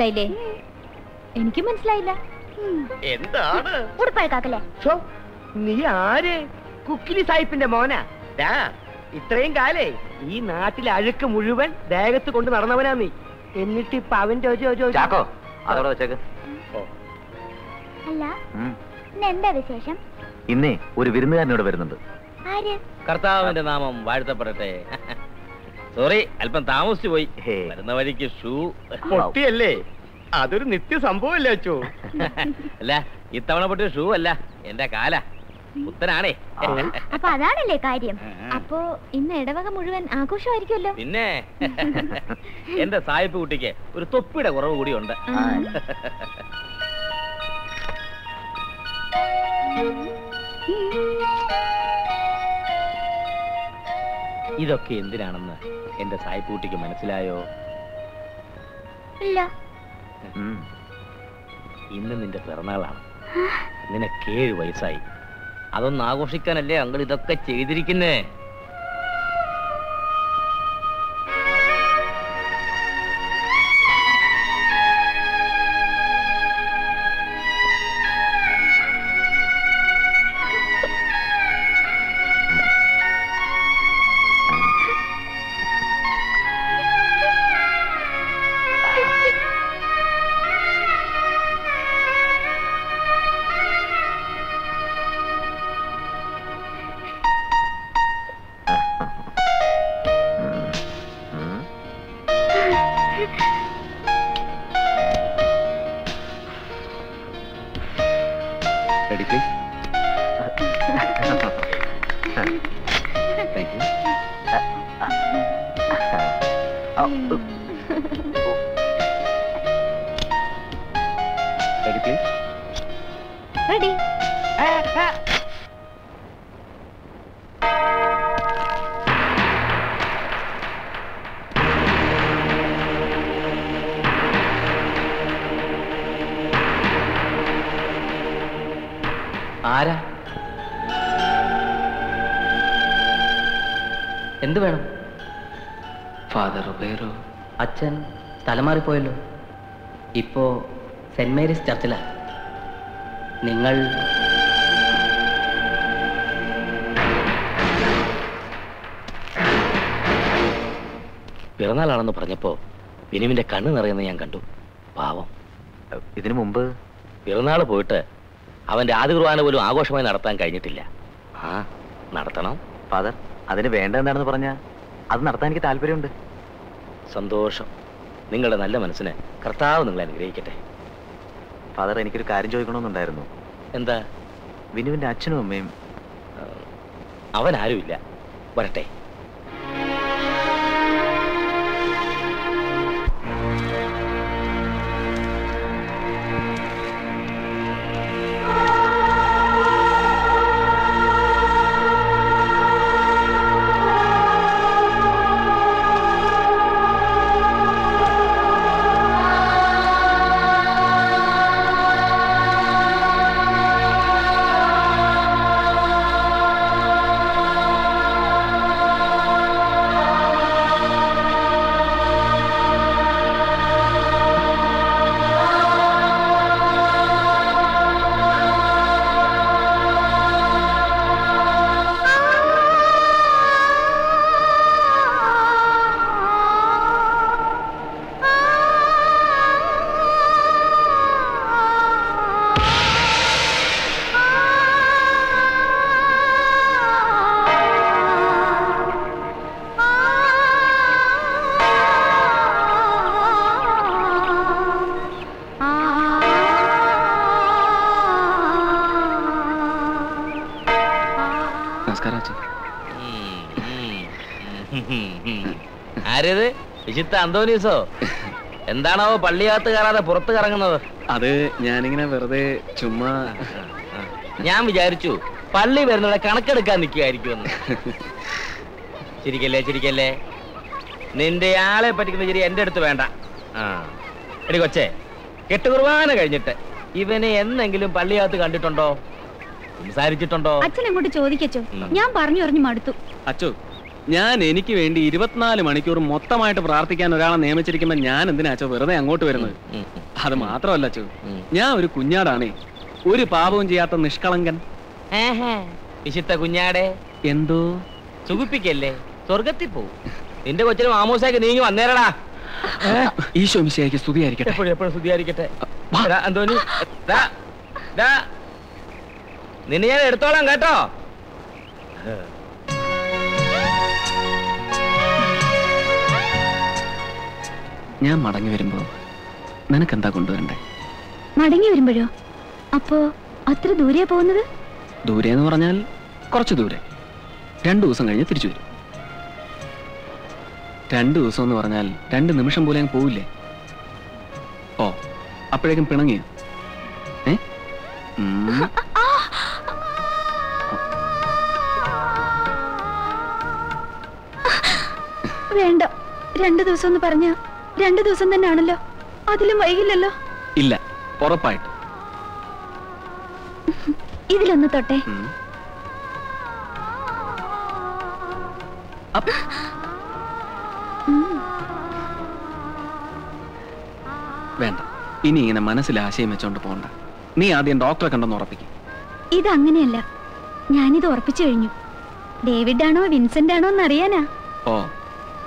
മനസ്സിലായില്ലേ? എനിക്ക് മനസ്സിലായില്ല. എന്താണ്? ഉടുപ്പഴക്കാക്കല്ലേ നീ ആര്? കുക്കിലി സാഹിബിന്റെ മോനാ. ഇത്രയും കാലേ ഈ നാട്ടിലെ അഴുക്ക് മുഴുവൻ ദേഹത്ത് കൊണ്ട് നടന്നവനാ നീ. എന്നിട്ട് ഇപ്പൊ അവന്റെ അല്ല എന്താ വിശേഷം? ഇന്നേ ഒരു വിരുന്നുകാരനോട് വരുന്നുണ്ട്. ആര്? കർത്താവിന്റെ നാമം വാഴ്ത്തപ്പെടട്ടെ. സോറി അല്പം താമസിച്ചു പോയി. വരുന്ന വഴിക്ക് ഷൂ. പൊട്ടിയല്ലേ? അതൊരു നിത്യ സംഭവല്ലേ അച്ചോ? അല്ല ഇത്തവണ പൊട്ടിയ ഷൂ അല്ല എന്റെ കാല. പുത്തനാണേ. അപ്പൊ അതാണല്ലേ കാര്യം. അപ്പോ ഇന്ന് ഇടവക മുഴുവൻ ആഘോഷമായിരിക്കുമല്ലോ. പിന്നെ എന്റെ സായിപ്പ് കുട്ടിക്ക് ഒരു തൊപ്പിയുടെ കുറവ് കൂടിയുണ്ട് ഇതൊക്കെ എന്തിനാണെന്ന് എന്റെ സായിപ്പ് കുട്ടിക്ക് മനസ്സിലായോ? ഇല്ല. ഇന്ന് നിന്റെ പിറന്നാളാണ്. നിനക്ക് ഏഴ് വയസ്സായി. അതൊന്ന് ആഘോഷിക്കാനല്ലേ അങ്ങൾ ഇതൊക്കെ ചെയ്തിരിക്കുന്നേ? മാറിപ്പോയല്ലോ. ഇപ്പോ സെന്റ് മേരീസ് ചർച്ചിലാ. നിങ്ങൾ പിറന്നാളാണെന്ന് പറഞ്ഞപ്പോ വിനുവിന്റെ കണ്ണ് നിറയുന്ന ഞാൻ കണ്ടു. പാവം. ഇതിനു മുമ്പ് പിറന്നാൾ പോയിട്ട് അവന്റെ ആദ്യ കുർബാന പോലും ആഘോഷമായി നടത്താൻ കഴിഞ്ഞിട്ടില്ല. ആ. നടത്തണം. ഫാദർ അതിന് വേണ്ട എന്താണെന്ന് പറഞ്ഞാ അത് നടത്താൻ എനിക്ക് താല്പര്യമുണ്ട്. സന്തോഷം. നിങ്ങളുടെ നല്ല മനസ്സിന് കർത്താവ് നിങ്ങളെ അനുഗ്രഹിക്കട്ടെ. ഫാദർ എനിക്കൊരു കാര്യം ചോദിക്കണമെന്നുണ്ടായിരുന്നു. എന്താ? വിനുവിന്റെ അച്ഛനും അമ്മയും അവൻ ആരുമില്ല. വരട്ടെ. വിശുദ്ധ അന്തോനീസോ? എന്താണാവോ പള്ളിയകത്ത് കയറാതെ പുറത്ത് കറങ്ങുന്നത്? അത് ഞാനിങ്ങനെ വെറുതെ ചുമ്മാ ഞാൻ വിചാരിച്ചു പള്ളി വരുന്നവിടെ കണക്കെടുക്കാൻ നിൽക്കുകയായിരിക്കുമെന്ന് ചിരിക്കല്ലേ ചിരിക്കല്ലേ? നിന്റെ ആളെ പറ്റിക്കുന്ന ചിരി എന്റെ അടുത്ത് വേണ്ട. ആ. എടി കൊച്ചേ കെട്ട് കുർബാന കഴിഞ്ഞിട്ട് ഇവനെ എന്നെങ്കിലും പള്ളിയകത്ത് കണ്ടിട്ടുണ്ടോ? സംസാരിച്ചിട്ടുണ്ടോ? അച്ഛൻ അങ്ങോട്ട് ചോദിക്കച്ചോ. ഞാൻ പറഞ്ഞു പറഞ്ഞു മടുത്തു. അച്ചു ഞാൻ എനിക്ക് വേണ്ടി ഇരുപത്തിനാല് മണിക്കൂർ മൊത്തമായിട്ട് പ്രാർത്ഥിക്കാൻ ഒരാളെ നിയമിച്ചിരിക്കുമ്പോ ഞാൻ എന്തിനാ അച്ഛ വെറുതെ അങ്ങോട്ട് വരുന്നത്? അത് മാത്രമല്ല അച്ഛ. ഞാൻ ഒരു കുഞ്ഞാടാണേ. ഒരു പാപവും ചെയ്യാത്ത നിഷ്കളങ്കൻ. വിശുദ്ധ കുഞ്ഞാടെ. എന്തോ? സുഖിപ്പിക്കല്ലേ? സ്വർഗത്തിൽ പോവും. നിന്റെ കൊച്ചിന് മാമൂസാക്ക് നീങ്ങി വന്നേരടാ. ഈശോ മിശയ്ക്ക് സ്തുതിയായിരിക്കട്ടെ. എപ്പോഴും എപ്പോഴും സ്തുതിയായിരിക്കട്ടെ. ദാ. നിന്നെ ഞാൻ എടുത്തോളാം കേട്ടോ. ഞാൻ മടങ്ങി വരുമ്പോ നിനക്ക് എന്താ കൊണ്ടുവരണ്ടേ? മടങ്ങി വരുമ്പോഴോ? അപ്പോ അത്ര ദൂരെയാ പോകുന്നത്? ദൂരെ എന്ന് പറഞ്ഞാൽ കുറച്ച് ദൂരെ. രണ്ടു ദിവസം കഴിഞ്ഞ് തിരിച്ചു വരും. രണ്ടു ദിവസം എന്ന് പറഞ്ഞാൽ രണ്ട് നിമിഷം പോലെ അങ്ങ് പോവില്ലേ? ഓ അപ്പോഴേക്കും പിണങ്ങിയ? ഏ. വേണ്ട. രണ്ടു ദിവസം എന്ന് പറഞ്ഞ രണ്ടു ദിവസം തന്നെ ആണല്ലോ അതിലും വൈകില്ലല്ലോ. ഇല്ല ഉറപ്പായിട്ട് ഇതിലൊന്ന് തൊട്ടെ. വേണ്ട. ഇനി ഇങ്ങനെ മനസ്സിൽ ആശയം വെച്ചോണ്ട് പോണ്ട. നീ ആദ്യം ഡോക്ടറെ കണ്ടെന്ന് ഉറപ്പിക്കും. ഇത് അങ്ങനെയല്ല ഞാനിത് ഉറപ്പിച്ചു കഴിഞ്ഞു. ഡേവിഡ് ആണോ വിൻസെന്റ് ആണോ എന്നറിയാനാ. ഓ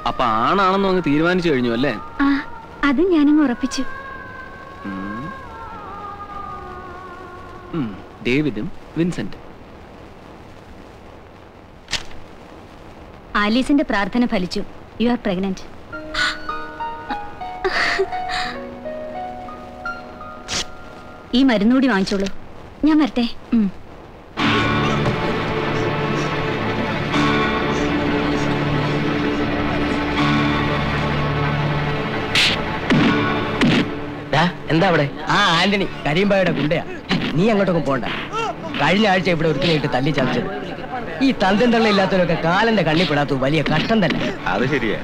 അപ്പൊ ആണാണെന്ന് അങ്ങ് തീരുമാനിച്ചു കഴിഞ്ഞു അല്ലേ? ആ അത് ഞാനങ്ങ് ഉറപ്പിച്ചു. ഡേവിഡും വിൻസെന്റ്. ആലീസിന്റെ പ്രാർത്ഥന ഫലിച്ചു. യു ആർ പ്രഗ്നന്റ് ഈ മരുന്നുകൂടി വാങ്ങിച്ചോളൂ. ഞാൻ വരട്ടെ. എന്താ അവിടെ? ആ ആന്റണി കരീംബായുടെ ഗുണ്ടയാ. നീ അങ്ങോട്ടൊക്കെ പോണ്ട. കഴിഞ്ഞ ആഴ്ച ഇവിടെ ഒരുത്തിനായിട്ട് തല്ലി ചതച്ചത്. ഈ തന്തൻ തള്ളില്ലാത്തവരൊക്കെ കാലന്റെ കണ്ണിപ്പെടാത്ത വലിയ കഷ്ടം തന്നെ. അത് ശരിയാ.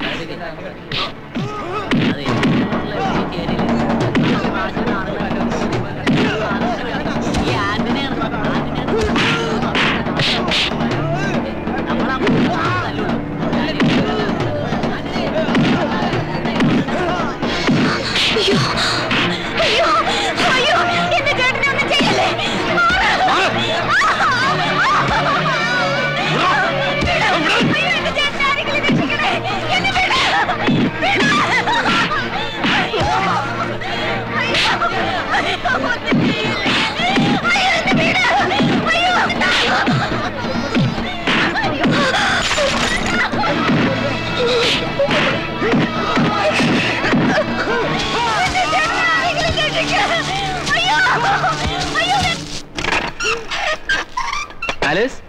ആലിസ്?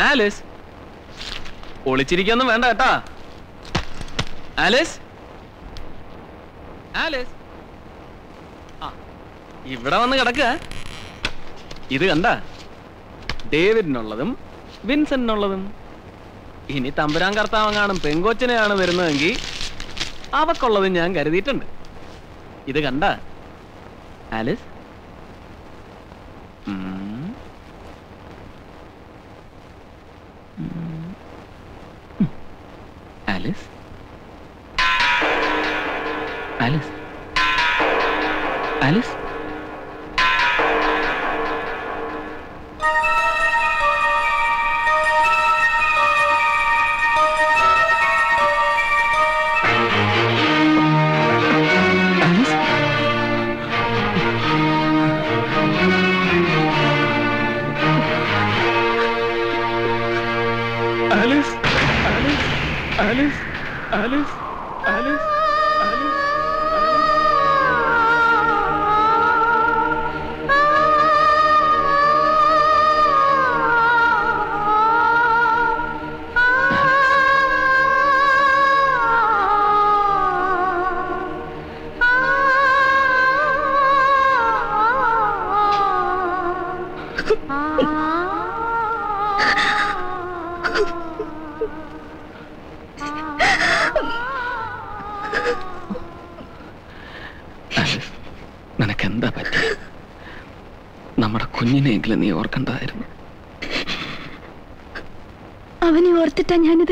ആലിസ്? ഒളിച്ചിരിക്കൊന്നും വേണ്ട കേട്ടാ. ആലിസ്? ആലിസ്? ആ ഇവിടെ വന്ന് കിടക്കുക ഇത് കണ്ട? ഡേവിഡിനുള്ളതും വിൻസെന്റിനുള്ളതും ഇനി തമ്പുരാൻ കർത്താവങ്ങാണും പെങ്കൊച്ചിനെയാണ് വരുന്നതെങ്കിൽ അവക്കുള്ളതും ഞാൻ കരുതിയിട്ടുണ്ട്. ഇത് കണ്ട? ആലിസ്? ഉം. ഉം.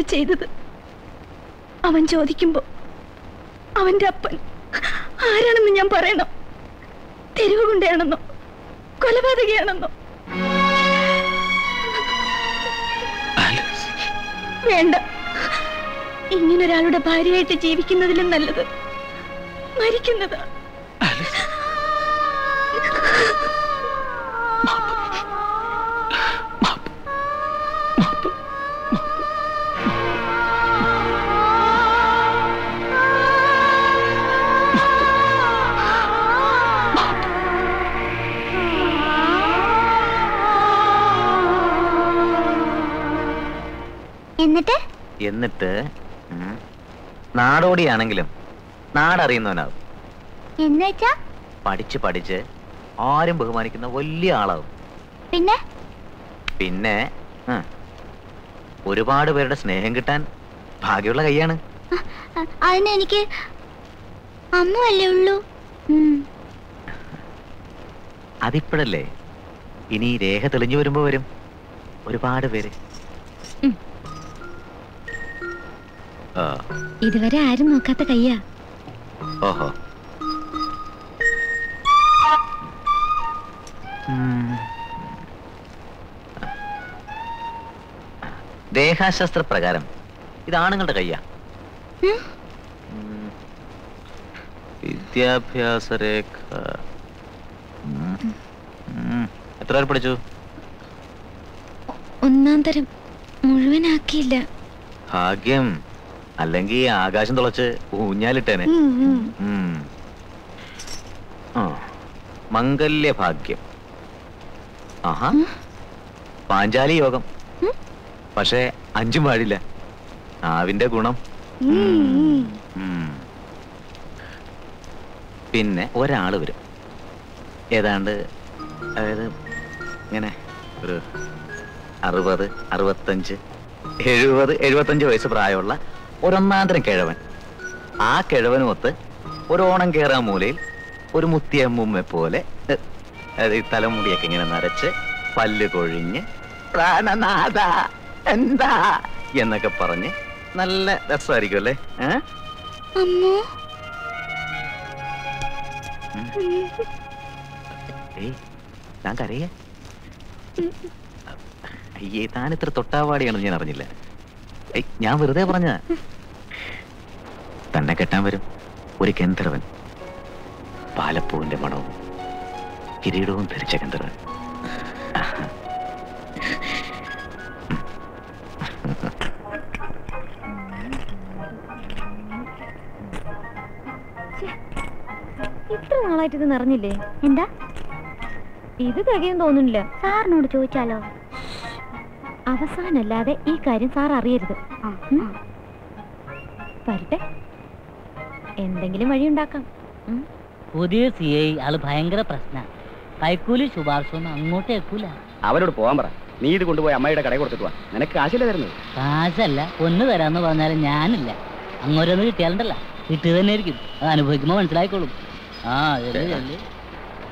ചെയ്തത്. അവൻ ചോദിക്കുമ്പോ അവന്റെ അപ്പൻ ആരാണെന്ന് ഞാൻ പറയണം. തെരുവ് കൊണ്ടയാണെന്നോ കൊലപാതകയാണെന്നോ. വേണ്ട. ഇങ്ങനൊരാളുടെ ഭാര്യയായിട്ട് ജീവിക്കുന്നതിലും നല്ലത് മരിക്കുന്നതാ. നാടോടിയാണെങ്കിലും നാടറിയുന്നവനാവും എന്ന് വെച്ചാ പഠിച്ച് പഠിച്ച് ആരും ബഹുമാനിക്കുന്ന വലിയ ആളാവും പിന്നെ? പിന്നെ ഒരുപാട് പേരുടെ സ്നേഹം കിട്ടാൻ ഭാഗ്യമുള്ള കൈയാണ്. അതിനെനിക്ക് അതിന് എനിക്ക് അമ്മ അല്ലേ ഉള്ളൂ. അതിപ്പോഴല്ലേ ഇനി രേഖ തെളിഞ്ഞു വരുമ്പോ വരും ഒരുപാട് പേര്. ഇതുവരെ ആരും നോക്കാത്ത കയ്യാ. ഓഹോ. ദേഹാശാസ്ത്ര പ്രകാരം ഇത് ആണുങ്ങളുടെ കയ്യാ. വിദ്യാഭ്യാസ രേഖ. എത്ര പേർ പഠിച്ചു? ഒന്നാം തരം മുഴുവനാക്കിയില്ല. ഭാഗ്യം. അല്ലെങ്കിൽ ആകാശം തുളച്ച് ഊഞ്ഞാലിട്ടേനെ. മംഗല്യ ഭാഗ്യം ആഹാ പാഞ്ചാലി യോഗം. പക്ഷേ അഞ്ചും പാടില്ല ആവിന്റെ ഗുണം. പിന്നെ ഒരാൾ വരും. ഏതാണ്ട് അതായത് ഇങ്ങനെ ഒരു അറുപത് അറുപത്തഞ്ച് എഴുപത് എഴുപത്തഞ്ച് വയസ്സ് പ്രായമുള്ള ഒരൊന്നാന്തരം കിഴവൻ. ആ കിഴവനുമൊത്ത് ഒരു ഓണം കയറാൻ മൂലയിൽ ഒരു മുത്തിയമ്മുമ്മെ പോലെ ഈ തലമുടിയൊക്കെ ഇങ്ങനെ നരച്ച് പല്ല് കൊഴിഞ്ഞ് പ്രാണനാഥ എന്താ? എന്നൊക്കെ പറഞ്ഞ് നല്ല രസമായിരിക്കും അല്ലേ? ഞാൻ കരയേ? അയ്യേ താൻ ഇത്ര തൊട്ടാവാടിയാണെന്ന് ഞാൻ അറിഞ്ഞില്ല. ഞാൻ വെറുതെ പറഞ്ഞ തന്നെ കെട്ടാൻ വരും ഒരു ഗന്ധർവൻ. പാലപ്പൂവിന്റെ മണവും കിരീടവും ധരിച്ച ഗന്ധർവൻ. ഇത്ര നാളായിട്ട് ഇത് നിറഞ്ഞില്ലേ? എന്താ? ഇത് തികയും തോന്നുന്നില്ല. സാറിനോട് ചോദിച്ചാലോ? അവസാനല്ലാതെ ഈ കാര്യം സാർ അറിയരുത്? വരട്ടെ. എന്തെങ്കിലും വഴിയുണ്ടാക്കാം ഉണ്ടാക്കാം. പുതിയ സി ഐ ആൾ ഭയങ്കര പ്രശ്ന. കൈക്കൂലി ശുപാർശ ഒന്നും അങ്ങോട്ട് എത്തൂല അവരോട് പോവാൻ പറ. നീ ഇത് കൊണ്ടുപോയി അമ്മയുടെ കടയിൽ കൊടുത്തിട്ട് വാ. നിനക്ക് കാശില്ല തരുന്നത്? കാശല്ല ഒന്ന് തരാന്ന് പറഞ്ഞാലും ഞാനില്ല. അങ്ങോട്ടൊന്ന് കിട്ടിയാലുണ്ടല്ല. കിട്ടുക തന്നെ ആയിരിക്കും അത് അനുഭവിക്കുമ്പോ മനസ്സിലായിക്കോളും. ആ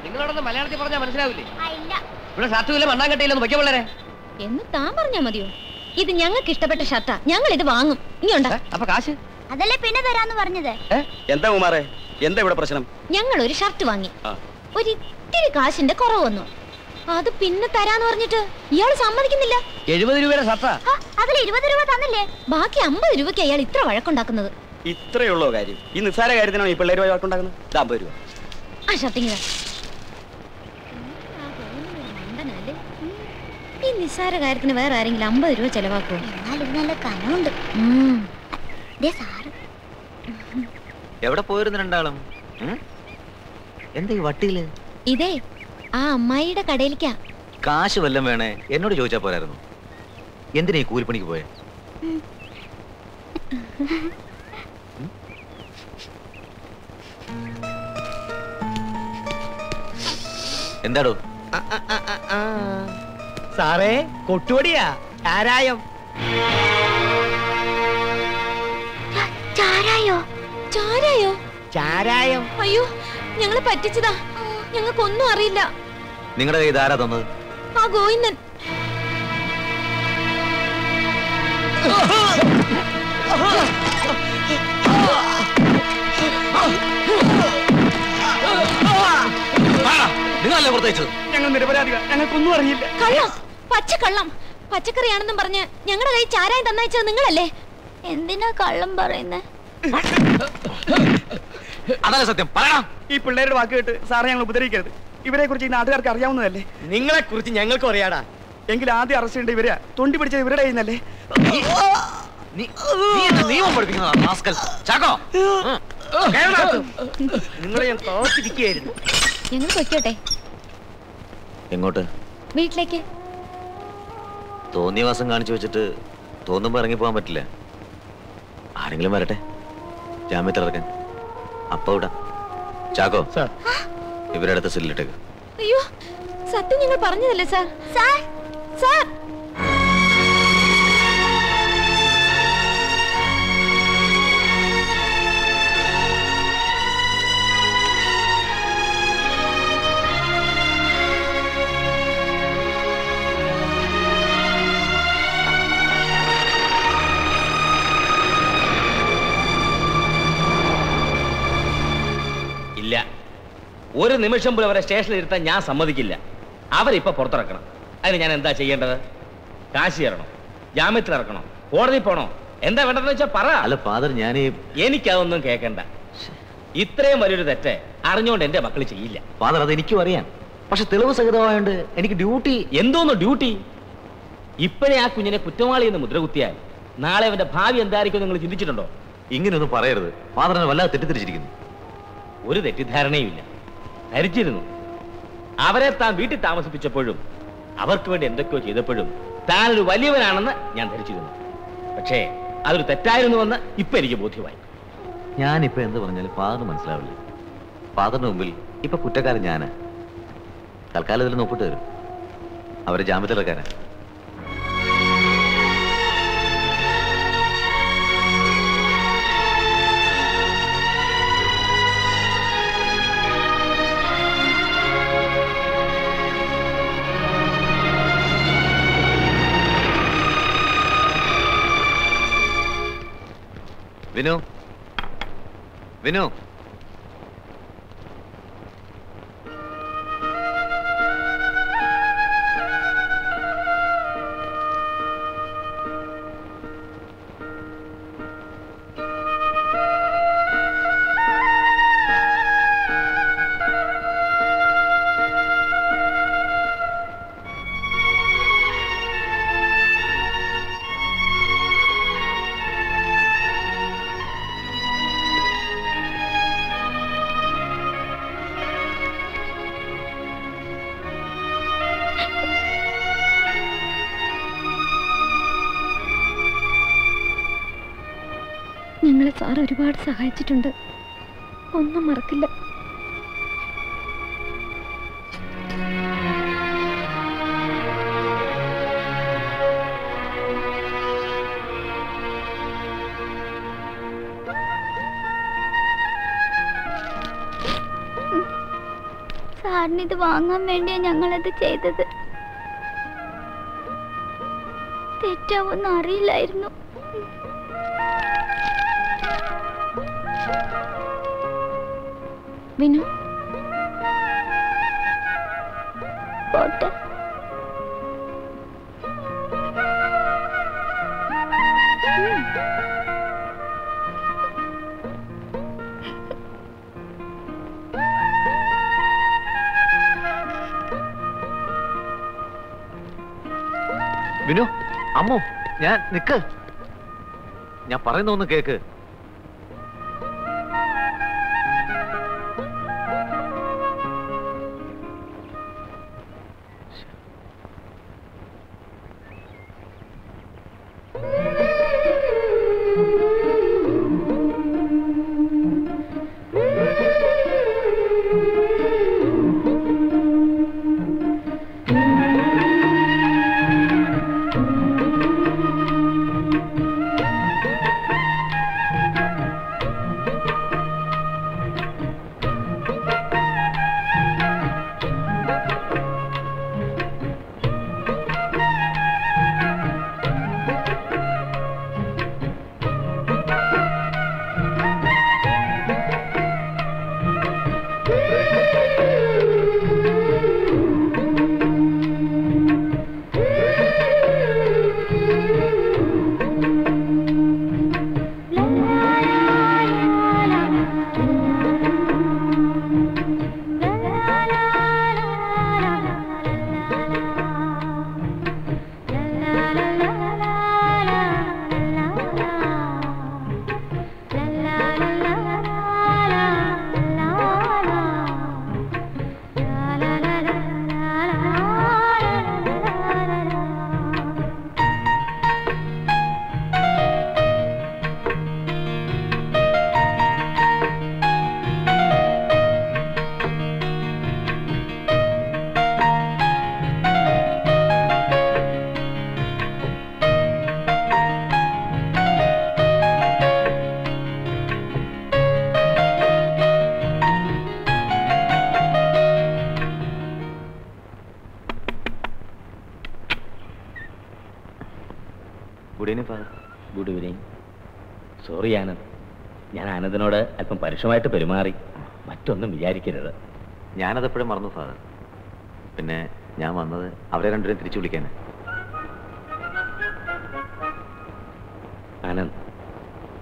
നിങ്ങളോടൊന്ന് മലയാളത്തിൽ പറഞ്ഞാൽ മനസ്സിലാവില്ലേ? ഇവിടെ ഷർട്ടുമില്ല മണ്ണാങ്കട്ടയിലൊന്നും വയ്ക്കാൻ പിള്ളേരെ? എന്ന് താൻ പറഞ്ഞാ മതിയോ? ഇത് ഞങ്ങൾക്ക് ഇഷ്ടപ്പെട്ട ഷർട്ടാ. ഞങ്ങൾ ഇത് വാങ്ങും. അപ്പൊ കാശ്? അതല്ലേ പിന്നെ തരാന്ന് പറഞ്ഞത്? എന്താ കുമാറേ? എന്താ ഇവിടെ പ്രശ്നം? ഞങ്ങൾ ഒരു ഷർട്ട് വാങ്ങി. ഒരു ഇത്തിരി കാശിന്റെ കുറവ് വന്നു. അത് പിന്നെ തരാന്ന് പറഞ്ഞിട്ട് ഇയാൾ സമ്മതിക്കുന്നില്ല. എഴുപത് രൂപയുടെ ഷർട്ടാ? അതിൽ ഇരുപത് രൂപ തന്നില്ലേ? ബാക്കി അമ്പത് രൂപയ്ക്ക് അയാൾ ഇത്ര വഴക്കുണ്ടാക്കുന്നത്. ഇത്രയുള്ളോ കാര്യം. ഈ നിസ്സാര കാര്യത്തിനാണ് ഈ പിള്ളേര് വഴക്കുണ്ടാക്കുന്നത്. അമ്പത് രൂപ. ആ ഷർട്ടിങ് ഈ നിസ്സാര കാര്യത്തിന് വേറെ ആരെങ്കിലും അമ്പത് രൂപ ചെലവാക്കുമോ എന്നാലും നല്ല കനമുണ്ട് എവിടെ പോയിരുന്നു രണ്ടാളും? എന്താ ഈ വട്ടിയിൽ? ഇതേ ആ അമ്മായിയുടെ കടയിലേക്കാ. കാശ് വല്ലം വേണേ എന്നോട് ചോദിച്ചാ പോരായിരുന്നു. എന്തിനാ ഈ കൂലിപ്പണിക്ക് പോയെ? എന്താടോ? സാറേ കൊട്ടുപടിയാ. ചാരായം ചാരായോ? ചാരായോ? ചാരായം. അയ്യോ ഞങ്ങളെ പറ്റിച്ചതാ. ഞങ്ങൾക്കൊന്നും അറിയില്ല. നിങ്ങളുടെ കൈ ഇതാരാ തന്നത്? ആ ഗോവിന്ദൻ. നിങ്ങളല്ലേ പ്രത്യേകിച്ചത് ഞങ്ങൾ നിരപരാധികൾ. ഞങ്ങൾക്കൊന്നും അറിയില്ല. കള്ളം? പച്ചക്കള്ളം. പച്ചക്കറിയാണെന്നും പറഞ്ഞ് ഞങ്ങളുടെ കൈ ചാരായം തന്നയച്ചത് നിങ്ങളല്ലേ? എന്തിനാ കള്ളം പറയുന്നേ? അതല്ല സത്യം. പറയണം ഈ പിള്ളേരുടെ വാക്ക് കേട്ട് സാറെ ഞങ്ങൾ ഉപദ്രവിക്കരുത്. ഇവരെ കുറിച്ച് ഈ നാട്ടുകാർക്ക് അറിയാവുന്നതല്ലേ? നിങ്ങളെ കുറിച്ച് ഞങ്ങൾക്കും അറിയാടാ. എങ്കിൽ ആദ്യം അറസ്റ്റ് ചെയ്യേണ്ട ഇവരെ തൊണ്ടി പിടിച്ചത് ഇവരുടെ എന്നെ നിയമം നിങ്ങളെ ഞാൻ കാത്തിരിക്കുകയായിരുന്നു ഞങ്ങൾ പൊയ്ക്കോട്ടെ. എങ്ങോട്ട്? വീട്ടിലേക്ക്. തോന്നിയ വാസം കാണിച്ചു വെച്ചിട്ട് തോന്നുമ്പോ ഇറങ്ങി പോകാൻ പറ്റില്ല. ആരെങ്കിലും വരട്ടെ? ജാമ്യത്തിൽ ഇറക്കാൻ. അപ്പ ഇടാം ചാക്കോ ഇവരടുത്ത് സില്ലിട്ടേക്ക് സെല്ലിട്ടേക്ക് അയ്യോ സത്യം ഞങ്ങൾ പറഞ്ഞതല്ലേ സാർ? Sir sir. ഒരു നിമിഷം പോലും അവരെ സ്റ്റേഷനിൽ ഇരുത്താൻ ഞാൻ സമ്മതിക്കില്ല. അവരിപ്പൊ പുറത്തിറക്കണം. അതിന് ഞാൻ എന്താ ചെയ്യേണ്ടത്? കാശി ഇറങ്ങണം ജാമ്യത്തിൽ ഇറക്കണം. കോടതി പോണോ? എന്താ വേണ്ടതെന്ന് വെച്ചാൽ പറ. അല്ല ഫാദർ ഞാൻ എനിക്കതൊന്നും കേൾക്കണ്ട ഇത്രയും വലിയൊരു തെറ്റ് അറിഞ്ഞുകൊണ്ട് എന്റെ മക്കൾ ചെയ്യില്ല. ഫാദർ അത് എനിക്കും അറിയാം. പക്ഷെ തെളിവ് സഹിതമായോണ്ട് എനിക്ക് ഡ്യൂട്ടി എന്തോന്ന് ഡ്യൂട്ടി? ഇപ്പോഴേ ആ കുഞ്ഞിനെ കുറ്റവാളി എന്ന് മുദ്രകുത്തിയാൽ നാളെ അവന്റെ ഭാവി എന്തായിരിക്കും നിങ്ങൾ ചിന്തിച്ചിട്ടുണ്ടോ? ഇങ്ങനെയൊന്നും പറയരുത്. ഫാദറിനെ വല്ലാതെ തെറ്റിദ്ധരിച്ചിരിക്കുന്നു. ഒരു തെറ്റിദ്ധാരണയുമില്ല ധരിച്ചിരുന്നു. അവരെ താൻ വീട്ടിൽ താമസിപ്പിച്ചപ്പോഴും അവർക്ക് വേണ്ടി എന്തൊക്കെയോ ചെയ്തപ്പോഴും താൻ ഒരു വലിയവനാണെന്ന് ഞാൻ ധരിച്ചിരുന്നു. പക്ഷേ അതൊരു തെറ്റായിരുന്നു തെറ്റായിരുന്നുവെന്ന് ഇപ്പൊ എനിക്ക് ബോധ്യമായി. ഞാനിപ്പോ എന്ത് പറഞ്ഞാലും ഫാദർ മനസ്സിലാവില്ല. ഫാദറിന് മുമ്പിൽ ഇപ്പൊ കുറ്റക്കാരൻ ഞാനാ. തൽക്കാലം ഇതിൽ നോക്കിട്ട് വരും. അവരെ ജാമ്യത്തിലിറക്കാനാ വിനു വിനു ഒരുപാട് സഹായിച്ചിട്ടുണ്ട്. ഒന്നും മറക്കില്ല. സാറിന് ഇത് വാങ്ങാൻ വേണ്ടിയാ ഞങ്ങളത് ചെയ്തത്. തെറ്റാവൊന്നും അറിയില്ലായിരുന്നു. വിനു. പോട്ടെ. വിനു അമ്മു ഞാൻ നിക്ക്. ഞാൻ പറയുന്ന ഒന്ന് കേക്ക്. പരുഷമായിട്ട് പെരുമാറി. മറ്റൊന്നും വിചാരിക്കരുത്. ഞാനതെപ്പോഴും മറന്നു ഫാദർ പിന്നെ ഞാൻ വന്നത് അവരെ രണ്ടുപേരും തിരിച്ചു വിളിക്കാൻ ആനന്ദ്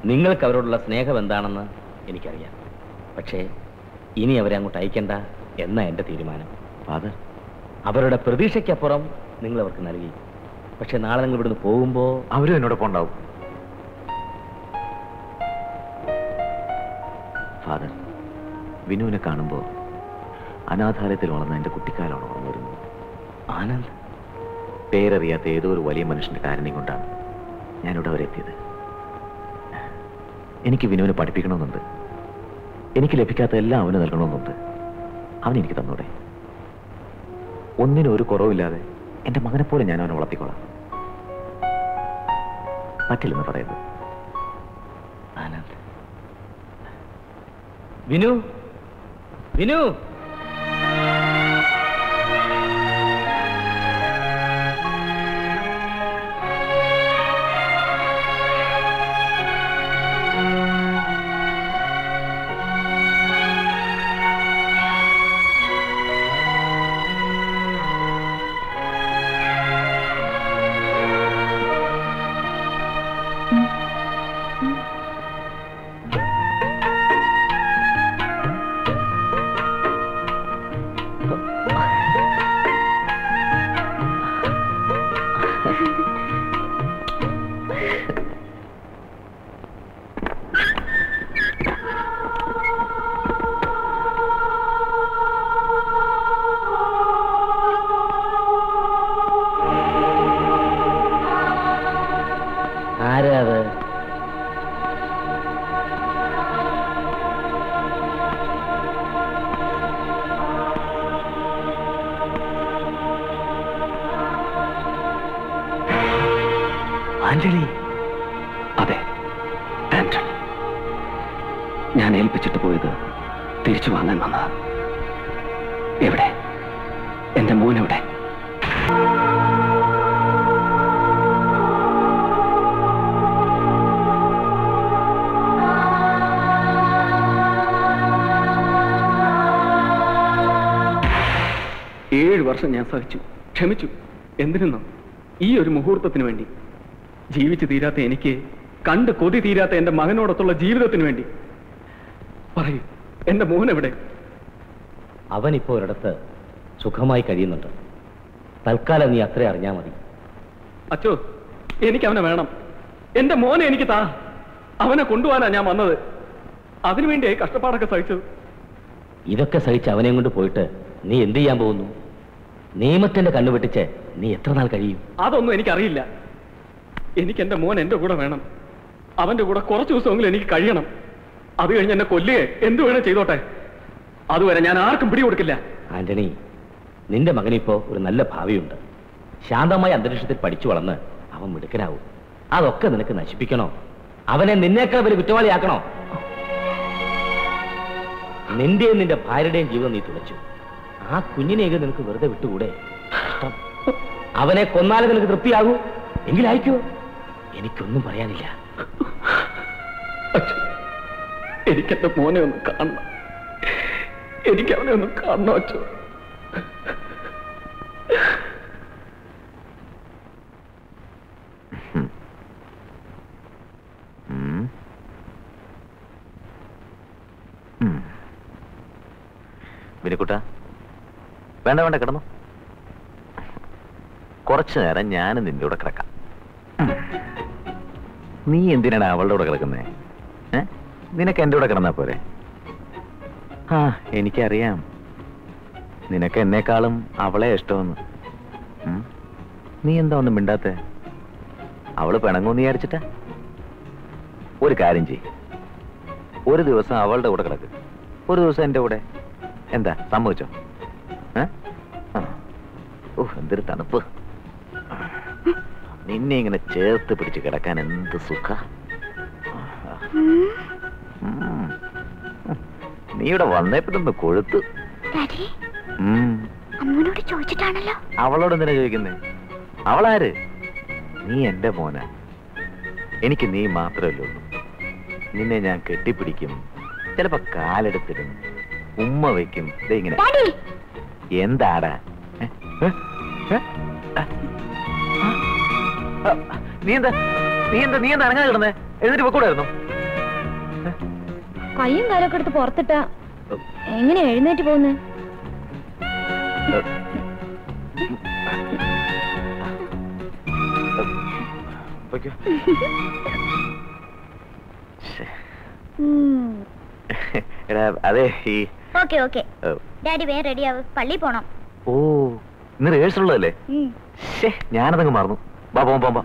നിങ്ങൾക്ക് അവരോടുള്ള സ്നേഹം എന്താണെന്ന് എനിക്കറിയാം. പക്ഷേ ഇനി അവരെ അങ്ങോട്ട് അയക്കണ്ട എന്ന എന്റെ തീരുമാനം. ഫാദർ. അവരുടെ പ്രതീക്ഷയ്ക്കപ്പുറം നിങ്ങൾ അവർക്ക് നൽകി. പക്ഷെ നാളെ നിങ്ങൾ ഇവിടുന്ന് പോകുമ്പോൾ അവരും എന്നോടൊപ്പം ഉണ്ടാവും. വിനുവിനെ കാണുമ്പോൾ അനാഥാലയത്തിൽ വളർന്ന എന്റെ കുട്ടിക്കാലമാണ് ഓർമ്മ വരുന്നത്. ആനന്ദ്? പേരറിയാത്ത ഏതോ ഒരു വലിയ മനുഷ്യന്റെ കാരണം കൊണ്ടാണ് ഞാനിവിടെ വരെ എത്തിയത്. എനിക്ക് വിനുവിനെ പഠിപ്പിക്കണമെന്നുണ്ട്. എനിക്ക് ലഭിക്കാത്ത എല്ലാം അവന് നൽകണമെന്നുണ്ട്. അവൻ എനിക്ക് തന്നൂടെ. ഒന്നിനും ഒരു കുറവില്ലാതെ എന്റെ മകനെ പോലെ ഞാൻ അവനെ വളർത്തിക്കോളാം. പറ്റില്ലെന്ന് പറയുന്നത് ആനന്ദ്? വിനു? വിനു വർഷം ഞാൻ സഹിച്ചു. ക്ഷമിച്ചു. എന്തിനെന്നോ ഈ ഒരു മുഹൂർത്തത്തിന് വേണ്ടി. ജീവിച്ചു തീരാത്ത എനിക്ക് കണ്ട് കൊതി തീരാത്ത എന്റെ മകനോടൊത്തുള്ള ജീവിതത്തിന് വേണ്ടി. പറയൂ എന്റെ മോൻ എവിടെ? അവൻ ഇപ്പോൾ ഒരിടത്ത് സുഖമായി കഴിയുന്നുണ്ട്. തൽക്കാലം നീ അത്രേ അറിഞ്ഞാൽ മതി. അച്ചോ എനിക്ക് അവനെ വേണം. എന്റെ മോനെ എനിക്ക് താ. അവനെ കൊണ്ടുപോകാനാ ഞാൻ വന്നത്. അതിനുവേണ്ടിയായി കഷ്ടപ്പാടൊക്കെ സഹിച്ചത്. ഇതൊക്കെ സഹിച്ച് അവനെയും കൊണ്ട് പോയിട്ട് നീ എന്ത് ചെയ്യാൻ പോകുന്നു? നിയമത്തിന്റെ കണ്ണു വെട്ടിച്ച് നീ എത്ര നാൾ കഴിയും? അതൊന്നും എനിക്കറിയില്ല. എനിക്ക് എന്റെ മോൻ എന്റെ കൂടെ വേണം. അവന്റെ കൂടെ കുറച്ച് ദിവസമെങ്കിലും എനിക്ക് കഴിയണം. അത് കഴിഞ്ഞ് എന്നെ കൊല്ലുകയെ. എന്ത് വേണേ ചെയ്തോട്ടെ. അതുവരെ ഞാൻ ആർക്കും പിടികൊടുക്കില്ല. ആന്റണി നിന്റെ മകനിപ്പോ ഒരു നല്ല ഭാവിയുണ്ട്. ശാന്തമായ അന്തരീക്ഷത്തിൽ പഠിച്ചു വളർന്ന് അവൻ മിടുക്കനാവും. അതൊക്കെ നിനക്ക് നശിപ്പിക്കണോ? അവനെ നിന്നേക്കാൾ വലിയ കുറ്റവാളിയാക്കണോ? നിന്റെയും നിന്റെ ഭാര്യയുടെയും ജീവിതം നീ തുളച്ചു ആ കുഞ്ഞിനെയൊക്കെ നിനക്ക് വെറുതെ വിട്ടുകൂടെ. അവനെ കൊന്നാലും നിനക്ക് തൃപ്തിയാകൂ. എങ്കിലായിക്കോ? എനിക്കൊന്നും പറയാനില്ല. എനിക്കെന്റെ മോനെ ഒന്ന് കാണണം. എനിക്ക് അവനെ ഒന്ന് കാണണം അച്ഛോ. വിനുക്കുട്ട വേണ്ട വേണ്ട കിടന്നു. കുറച്ചു നേരം ഞാനും നിന്റെ കൂടെ കിടക്കാം. നീ എന്തിനാണ് അവളുടെ കൂടെ കിടക്കുന്നേ? നിനക്ക് എന്റെ കൂടെ കിടന്നാ പോരെ? ആ എനിക്കറിയാം. നിനക്ക് എന്നേക്കാളും അവളെ ഇഷ്ടമെന്ന്. നീ എന്താ ഒന്നും മിണ്ടാത്തെ? അവൾ പിണങ്ങൂന്ന് വിചാരിച്ചിട്ട? ഒരു കാര്യം ചെയ് ഒരു ദിവസം അവളുടെ കൂടെ കിടക്ക്. ഒരു ദിവസം എന്റെ കൂടെ. എന്താ? ആ. ഓ എന്തൊരു തണുപ്പ്. നിന്നെ ഇങ്ങനെ ചേർത്ത് പിടിച്ച് കിടക്കാൻ എന്ത് സുഖ? നീ ഇവിടെ വന്നേപ്പിട്ടൊന്ന് കൊഴുത്ത്. അവളോട് എന്തിനാ ചോദിക്കുന്നേ? അവളാര്? നീ എന്റെ മോന. എനിക്ക് നീ മാത്രമല്ലേ ഉള്ളൂ. നിന്നെ ഞാൻ കെട്ടിപ്പിടിക്കും. ചിലപ്പോ കാലെടുത്തിടും. ഉമ്മ വെക്കും ഇങ്ങനെ. എന്താടാ. നീ എന്താ? നീ എന്താ നീ എന്താ അനങ്ങാതെ കിടന്നേ? എഴുന്നേറ്റ് പൊക്കൂടായിരുന്നു കയ്യും കാലൊക്കെ എടുത്ത് പുറത്തിട്ട. എങ്ങനെയാ എഴുന്നേറ്റ്. എടാ അതെ ഡാഡി വേഗം റെഡിയാവും. പള്ളി പോണം. ഓ. ഇന്ന് റിഹേഴ്സൽ ഉള്ളതല്ലേ? ഞാനതങ്ങ് മറന്നു. ബാ പോവാം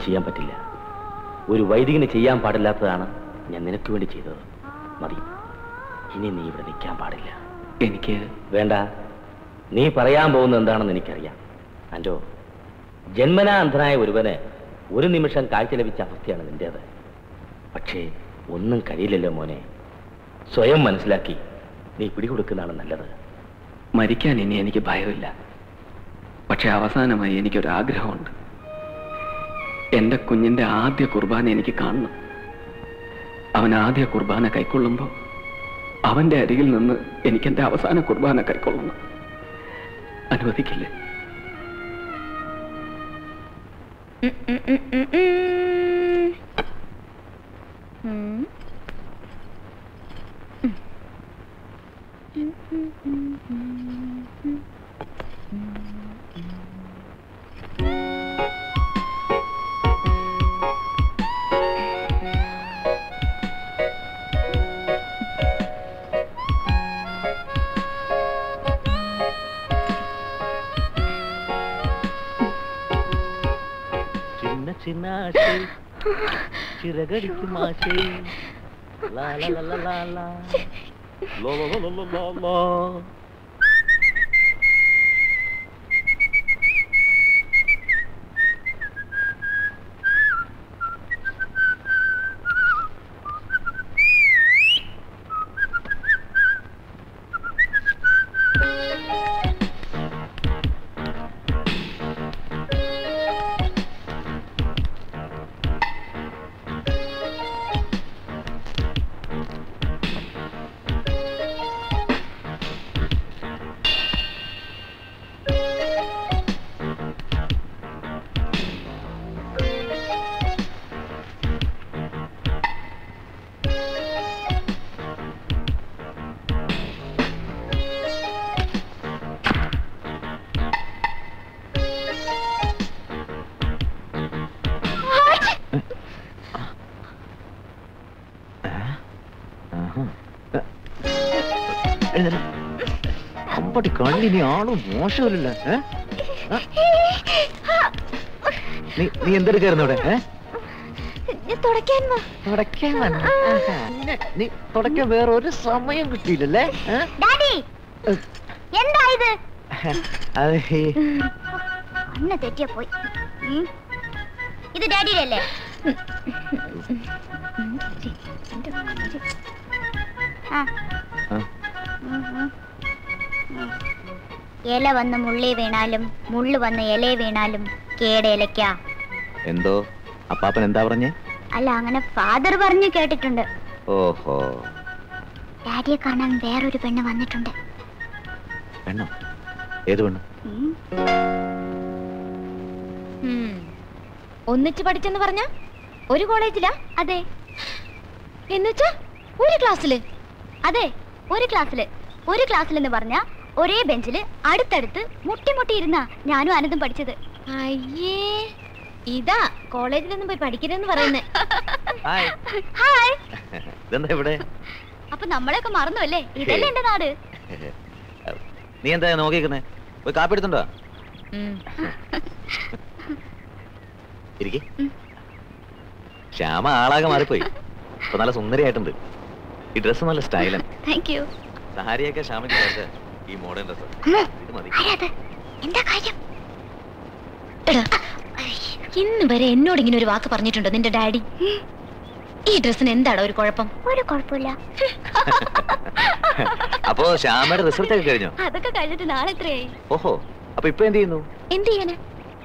ചെയ്യാൻ പറ്റില്ല. ഒരു വൈദികന് ചെയ്യാൻ പാടില്ലാത്തതാണ് ഞാൻ നിനക്ക് വേണ്ടി ചെയ്തത്. മതി. ഇനി നീ ഇവിടെ നിൽക്കാൻ പാടില്ല. എനിക്ക് വേണ്ട. നീ പറയാൻ പോകുന്നത് എന്താണെന്ന് എനിക്കറിയാം. അൻഡോ ജന്മനാ അന്ധനായ ഒരുവന് ഒരു നിമിഷം കാഴ്ച ലഭിച്ച അവസ്ഥയാണ് നിന്റേത് പക്ഷേ ഒന്നും കഴിയില്ലല്ലോ മോനെ. സ്വയം മനസ്സിലാക്കി നീ പിടികൊടുക്കുന്നതാണ് നല്ലത്. മരിക്കാൻ ഇനി എനിക്ക് ഭയമില്ല. പക്ഷെ അവസാനമായി എനിക്കൊരാഗ്രഹമുണ്ട്. എന്റെ കുഞ്ഞിന്റെ ആദ്യ കുർബാന എനിക്ക് കാണണം. അവൻ ആദ്യ കുർബാന കൈക്കൊള്ളുമ്പോൾ അവന്റെ അരികിൽ നിന്ന് എനിക്ക് എന്റെ അവസാന കുർബാന കൈക്കൊള്ളണം. അനുവദിക്കില്ലേ? Mm-hmm. சின்ன ஆசை சிறகடிக்கும் ஆசை லா லா லா லா லா லோ. കണ്ണിനി ആളും മോശമല്ല നീ നീ എന്തെടുക്കായിരുന്നു. ആഹാ. നീ തുടയ്ക്കാൻ വേറെ ഒരു സമയം കിട്ടിയില്ലല്ലേ എന്താ ഇത് അത് തെറ്റിയ പോയി ഇത് ഡാഡിയുടെ അല്ലേ ആ. ഇല വന്ന് മുള്ളി വീണാലും മുള്ള് വന്ന് ഇല വീണാലും കേടയിലയ്ക്ക എന്തോ? അപ്പാപ്പൻ എന്താ പറഞ്ഞേ? അല്ല അങ്ങനെ ഫാദർ പറഞ്ഞു കേട്ടിട്ടുണ്ട്. ഓഹോ. ഡാഡിയെ കാണാൻ വേറൊരു പെണ്ണ് വന്നിട്ടുണ്ട്. പെണ്ണോ? ഏത് പെണ്ണ്. ഒന്നിച്ച് പഠിച്ചെന്ന് പറഞ്ഞ? ഒരു കോളേജിലാ? അതെ. എന്നുവെച്ചാ ഒരു ക്ലാസ്സിൽ. അതെ ഒരു ക്ലാസ്സിൽ. ഒരു ക്ലാസ്സിൽ എന്ന് പറഞ്ഞ ഒരേ ബെഞ്ചിൽ അടുത്തടുത്ത് മുട്ടി മുട്ടി ഇരുന്ന ഞാനും ആനന്ദം പഠിച്ചത്. അയ്യേ ഇതാ കോളേജിലൊന്നും പോയി പഠിക്കരുതെന്ന് പറയുന്നേ. ഹായ്. ഇവിടെ? അപ്പൊ നമ്മളെയൊക്കെ മറന്നു അല്ലേ ഇതല്ലേ എന്റെ നാട്? നീ എന്താ നോക്കിക്കുന്നേ പോയി കാപ്പി എടുത്തുണ്ടോ ഇരിക്കേ. ശ്യാമ ആളാകെ മാറിപ്പോയി. ഇപ്പൊ നല്ല സുന്ദരിയായിട്ടുണ്ട്. ഈ ഡ്രസ് നല്ല സ്റ്റൈലാണ് താങ്ക് യു സാരിയൊക്കെ ശ്യാമയ്ക്ക് ചേർത്ത് ഈ മോഡേൺ ഡ്രസ് ഇത് മതി. എന്താ കാര്യം? ഇന്ന് വരെ എന്നോട് ഇങ്ങനെ ഒരു വാക്ക് പറഞ്ഞിട്ടുണ്ടോ നിന്റെ ഡാഡി? ഈ ഡ്രസ്സിന് എന്താടാ ഒരു കുഴപ്പം? ഒരു കുഴപ്പമില്ല. അപ്പോ ശ്യാമയുടെ റിസൾട്ട് ഒക്കെ കഴിഞ്ഞോ? അതൊക്കെ കഴിഞ്ഞിട്ട് നാളെ എത്രയായി? ഓഹോ അപ്പൊ ഇപ്പൊ എന്ത് ചെയ്യുന്നു? എന്ത് ചെയ്യാന്?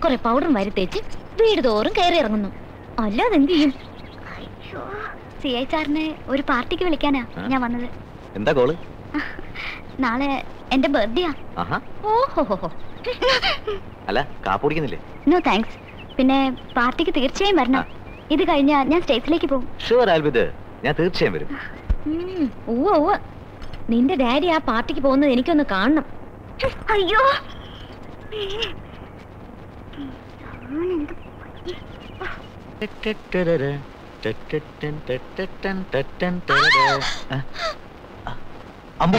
കൊറേ പൗഡറും വാരി തേച്ച് വീട് തോറും കയറി ഇറങ്ങുന്നു. അല്ലാതെ എന്ത് ചെയ്യും? സി ഐ സാറിനെ ഒരു പാർട്ടിക്ക് വിളിക്കാനാ ഞാൻ വന്നത്. എന്താ കോൾ? നാളെ എന്റെ ബർത്ത്ഡേയാ. ആഹാ. ഓഹോ അല്ല കാപ്പുടിക്കുന്നില്ലേ നോ താങ്ക്സ് പിന്നെ പാർട്ടിക്ക് തീർച്ചയായും വരണം. ഇത് കഴിഞ്ഞാ ഞാൻ സ്റ്റേറ്റ്സിലേക്ക് പോകും. ഷുവർ ആൽബിത് ഞാൻ തീർച്ചയായും വരും. ഓ ഓ ഉവ്വ്. നിന്റെ ഡാഡി ആ പാർട്ടിക്ക് പോകുന്നത് എനിക്കൊന്ന് കാണണം. അയ്യോ. അമ്പു.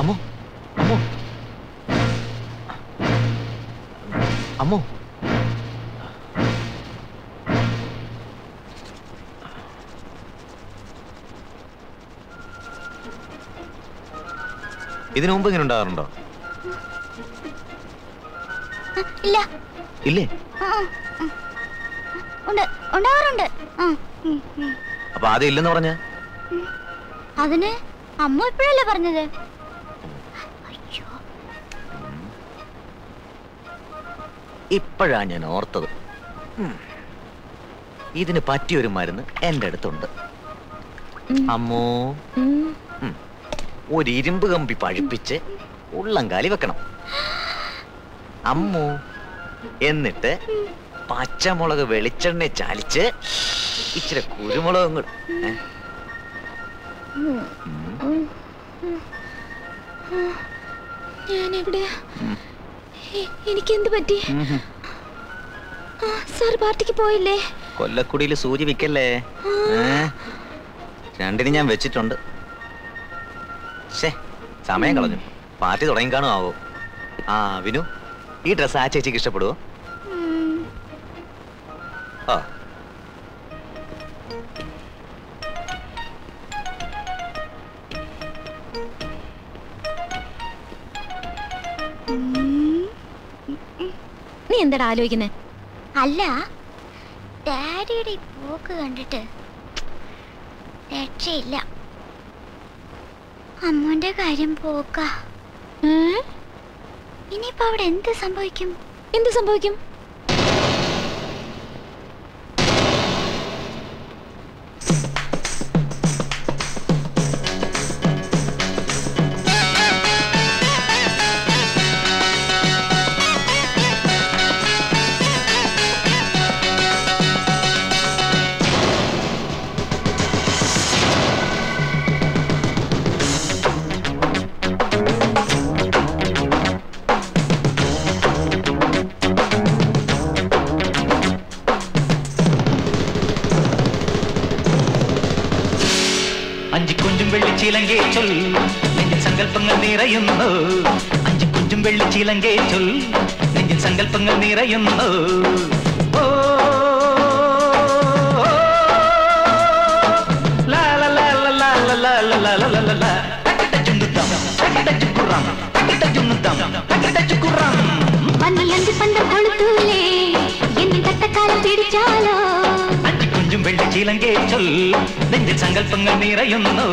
അമ്മോ അമ്മോ. അമ്മോ. ഇതിനു മുമ്പ് ഇങ്ങനെ ഉണ്ടാകാറുണ്ടോ? ഇല്ല. ഇല്ലേ. ഉണ്ട് ഉണ്ടാവാറുണ്ട്. അപ്പൊ ആദ്യം ഇല്ലെന്ന് പറഞ്ഞ? അതിന് അമ്മ ഇപ്പോഴല്ലേ പറഞ്ഞത്? ഇപ്പോഴാ ഞാൻ ഓർത്തത്. ഇതിന് പറ്റിയൊരു മരുന്ന് എന്റെ അടുത്തുണ്ട്. അമ്മോ. ഒരു ഇരുമ്പ് കമ്പി പഴിപ്പിച്ച് ഉള്ളംകാലി വെക്കണം. അമ്മോ എന്നിട്ട് പച്ചമുളക് വെളിച്ചെണ്ണ ചാലിച്ച് ഇച്ചിരി കുരുമുളകും കൂടെ. എനിക്ക് എന്ത് പറ്റി? സാർ പാർട്ടിക്ക് പോയില്ലേ? കൊല്ലക്കുടിയിൽ സൂചി വിക്കല്ലേ? രണ്ടിന് ഞാൻ വെച്ചിട്ടുണ്ട്. സമയം കളഞ്ഞു. പാർട്ടി തുടങ്ങി കാണുമാവോ ആ വിനു ഈ ഡ്രസ് ആ ചേച്ചിക്ക് ഇഷ്ടപ്പെടുവോ? ആ. നീ എന്താടാ ആലോചിക്കുന്നേ? അല്ല ഡാഡിയുടെ ഈ പോക്ക് കണ്ടിട്ട് രക്ഷയില്ല. അമ്മൂന്റെ കാര്യം പോക്ക. ഇനിയിപ്പോ അവിടെ എന്ത് സംഭവിക്കും? എന്ത് സംഭവിക്കും? വെള്ളിച്ചിലങ്കേ ചൊൽ. നെഞ്ചിൽ സങ്കല്പങ്ങൾ നിറയുന്നു. അഞ്ചു കുഞ്ചും വെള്ളിച്ചീലങ്കേ ചൊൽ. നെഞ്ചിൽ സങ്കല്പങ്ങൾ നിറയുന്നു. വെള്ളിച്ചിലങ്കേ ചൊൽ നെഞ്ചിൽ സങ്കല്പങ്ങൾ നിറയുന്നു.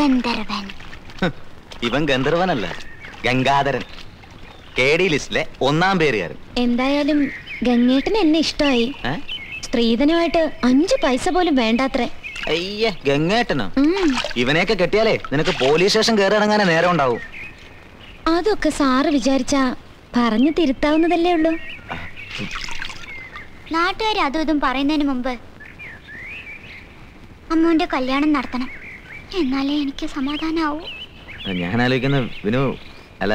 ഗന്ധർവൻ. ഇവൻ ഗന്ധർവനല്ല ഗംഗാധരൻ. കെ ഡി ലിസ്റ്റിലെ ഒന്നാം പേരുകാരൻ. എന്തായാലും ഗംഗേട്ടന് എന്നെ ഇഷ്ടമായി. സ്ത്രീധനമായിട്ട് അഞ്ചു പൈസ പോലും വേണ്ടാത്രേ. അയ്യേ ഗംഗേട്ടനോ? ഇവനെയൊക്കെ കെട്ടിയാലേ നിനക്ക് പോലീസ് സ്റ്റേഷൻ കയറി ഇറങ്ങാനേ നേരം ഉണ്ടാവും. അതൊക്കെ സാറ് വിചാരിച്ച പറഞ്ഞു തിരുത്താവുന്നതല്ലേ ഉള്ളൂ. നാട്ടുകാർ അതും ഇതും പറയുന്നതിന് മുമ്പ് അമ്മുവിന്റെ കല്യാണം നടത്തണം. എന്നാലേ എനിക്ക് സമാധാനാവൂ. ഞാൻ ആലോചിക്കുന്ന വിനു അല്ല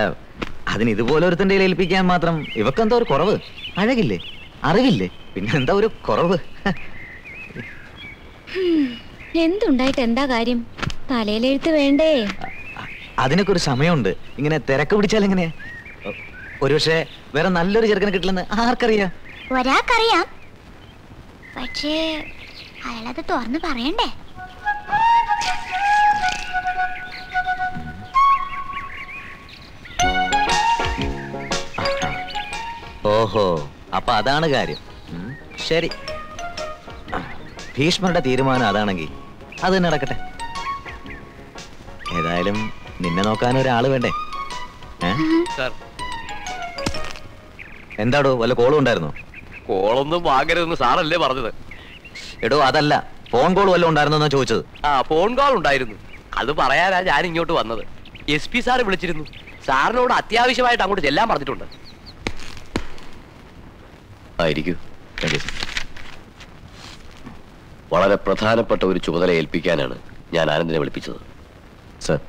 അതിന് ഇതുപോലെ ഒരു ഒരുത്തന്റെ ഏൽപ്പിക്കാൻ മാത്രം ഇവക്കെന്താ ഒരു കുറവ്? അഴകില്ലേ? അറിവില്ലേ? പിന്നെ എന്താ ഒരു കുറവ്? എന്തുണ്ടായിട്ട് എന്താ കാര്യം? തലയിലെഴുത്ത് വേണ്ടേ? അതിനൊക്കെ ഒരു സമയമുണ്ട്. ഇങ്ങനെ തിരക്ക് പിടിച്ചാൽ എങ്ങനെയാ? ഒരുപക്ഷെ വേറെ നല്ലൊരു ചെറുക്കനെ കിട്ടില്ലെന്ന് ആർക്കറിയാം? ഒരാൾക്കറിയാം. പക്ഷേ അയാളത് തുറന്ന് പറയണ്ടേ? ഓഹോ അപ്പൊ അതാണ് കാര്യം. ശരി. ഭീഷ്മരുടെ തീരുമാനം അതാണെങ്കിൽ അത് തന്നെ നടക്കട്ടെ. ഏതായാലും നിന്നെ നോക്കാൻ ഒരാൾ വേണ്ടേ? എന്താടോ വല്ല കോളും ഉണ്ടായിരുന്നോ? കോളൊന്നും വാങ്ങരുതെന്ന് സാറല്ലേ പറഞ്ഞത്. എടോ അതല്ല ഫോൺ കോൾ വല്ലതും ഉണ്ടായിരുന്നോ ചോദിച്ചത്. ആ ഫോൺ കോൾ ഉണ്ടായിരുന്നു. അത് പറയാനാ ഞാൻ ഇങ്ങോട്ട് വന്നത്. എസ് പി സാറ് വിളിച്ചിരുന്നു. സാറിനോട് അത്യാവശ്യമായിട്ട് അങ്ങോട്ട് ചെല്ലാൻ പറഞ്ഞിട്ടുണ്ട്. ആയിരിക്കൂ. വളരെ പ്രധാനപ്പെട്ട ഒരു ചുമതല ഏൽപ്പിക്കാനാണ് ഞാൻ ആനന്ദിനെ വിളിപ്പിച്ചത്. സർ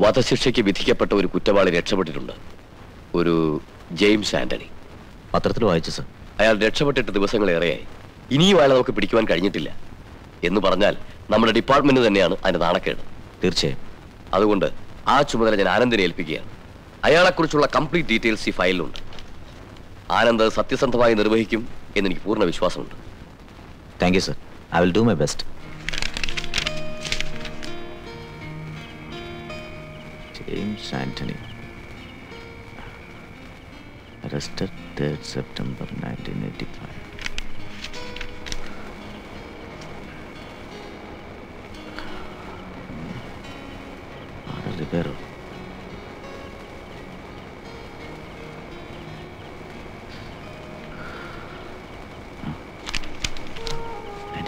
വധശിക്ഷയ്ക്ക് വിധിക്കപ്പെട്ട ഒരു കുറ്റവാളി രക്ഷപ്പെട്ടിട്ടുണ്ട്. ഒരു ജെയിംസ് ആന്റണി. പത്രത്തിൽ വായിച്ചു സർ അയാൾ രക്ഷപ്പെട്ടിട്ട് ദിവസങ്ങളേറെയായി ഇനിയും അയാളെ നമുക്ക് പിടിക്കുവാൻ കഴിഞ്ഞിട്ടില്ല. എന്ന് പറഞ്ഞാൽ നമ്മുടെ ഡിപ്പാർട്ട്മെന്റ് തന്നെയാണ് അതിന്റെ നാണക്കേട്. തീർച്ചയായും. അതുകൊണ്ട് ആ ചുമതല ഞാൻ ആനന്ദിനെ ഏൽപ്പിക്കുകയാണ്. അയാളെക്കുറിച്ചുള്ള കംപ്ലീറ്റ് ഡീറ്റെയിൽസ് ഈ ഫയലിലുണ്ട്. ആനന്ദ് സത്യസന്ധമായി നിർവഹിക്കും എന്ന് എനിക്ക് പൂർണ വിശ്വാസമുണ്ട്. Thank you sir I will do my best James Antony arrested third September nineteen eighty five റിപ്പയറോ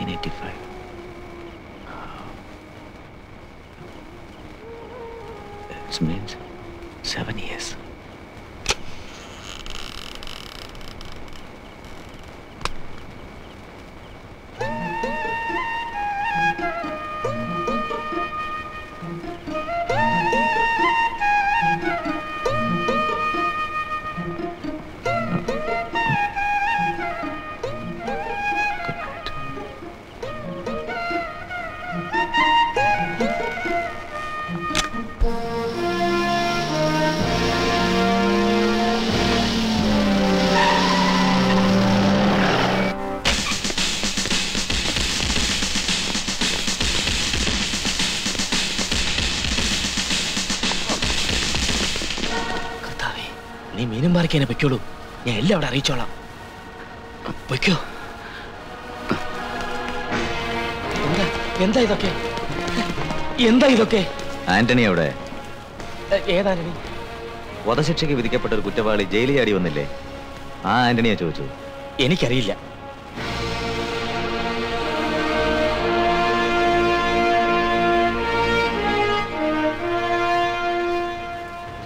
1985. Uh, it means seven years. നീ മീനും പൊയ്ക്കോളൂ. ഞാൻ എല്ലാം അവിടെ അറിയിച്ചോളാം. പൊയ്ക്കോ. എന്താ? എന്താ ഇതൊക്കെ? എന്താ ഇതൊക്കെ? ആന്റണി അവിടെ നീ വധശിക്ഷയ്ക്ക് വിധിക്കപ്പെട്ട ഒരു കുറ്റവാളി ജയിലിൽ ചാടി വന്നില്ലേ? ആ ആന്റണിയാ ചോദിച്ചു എനിക്കറിയില്ല.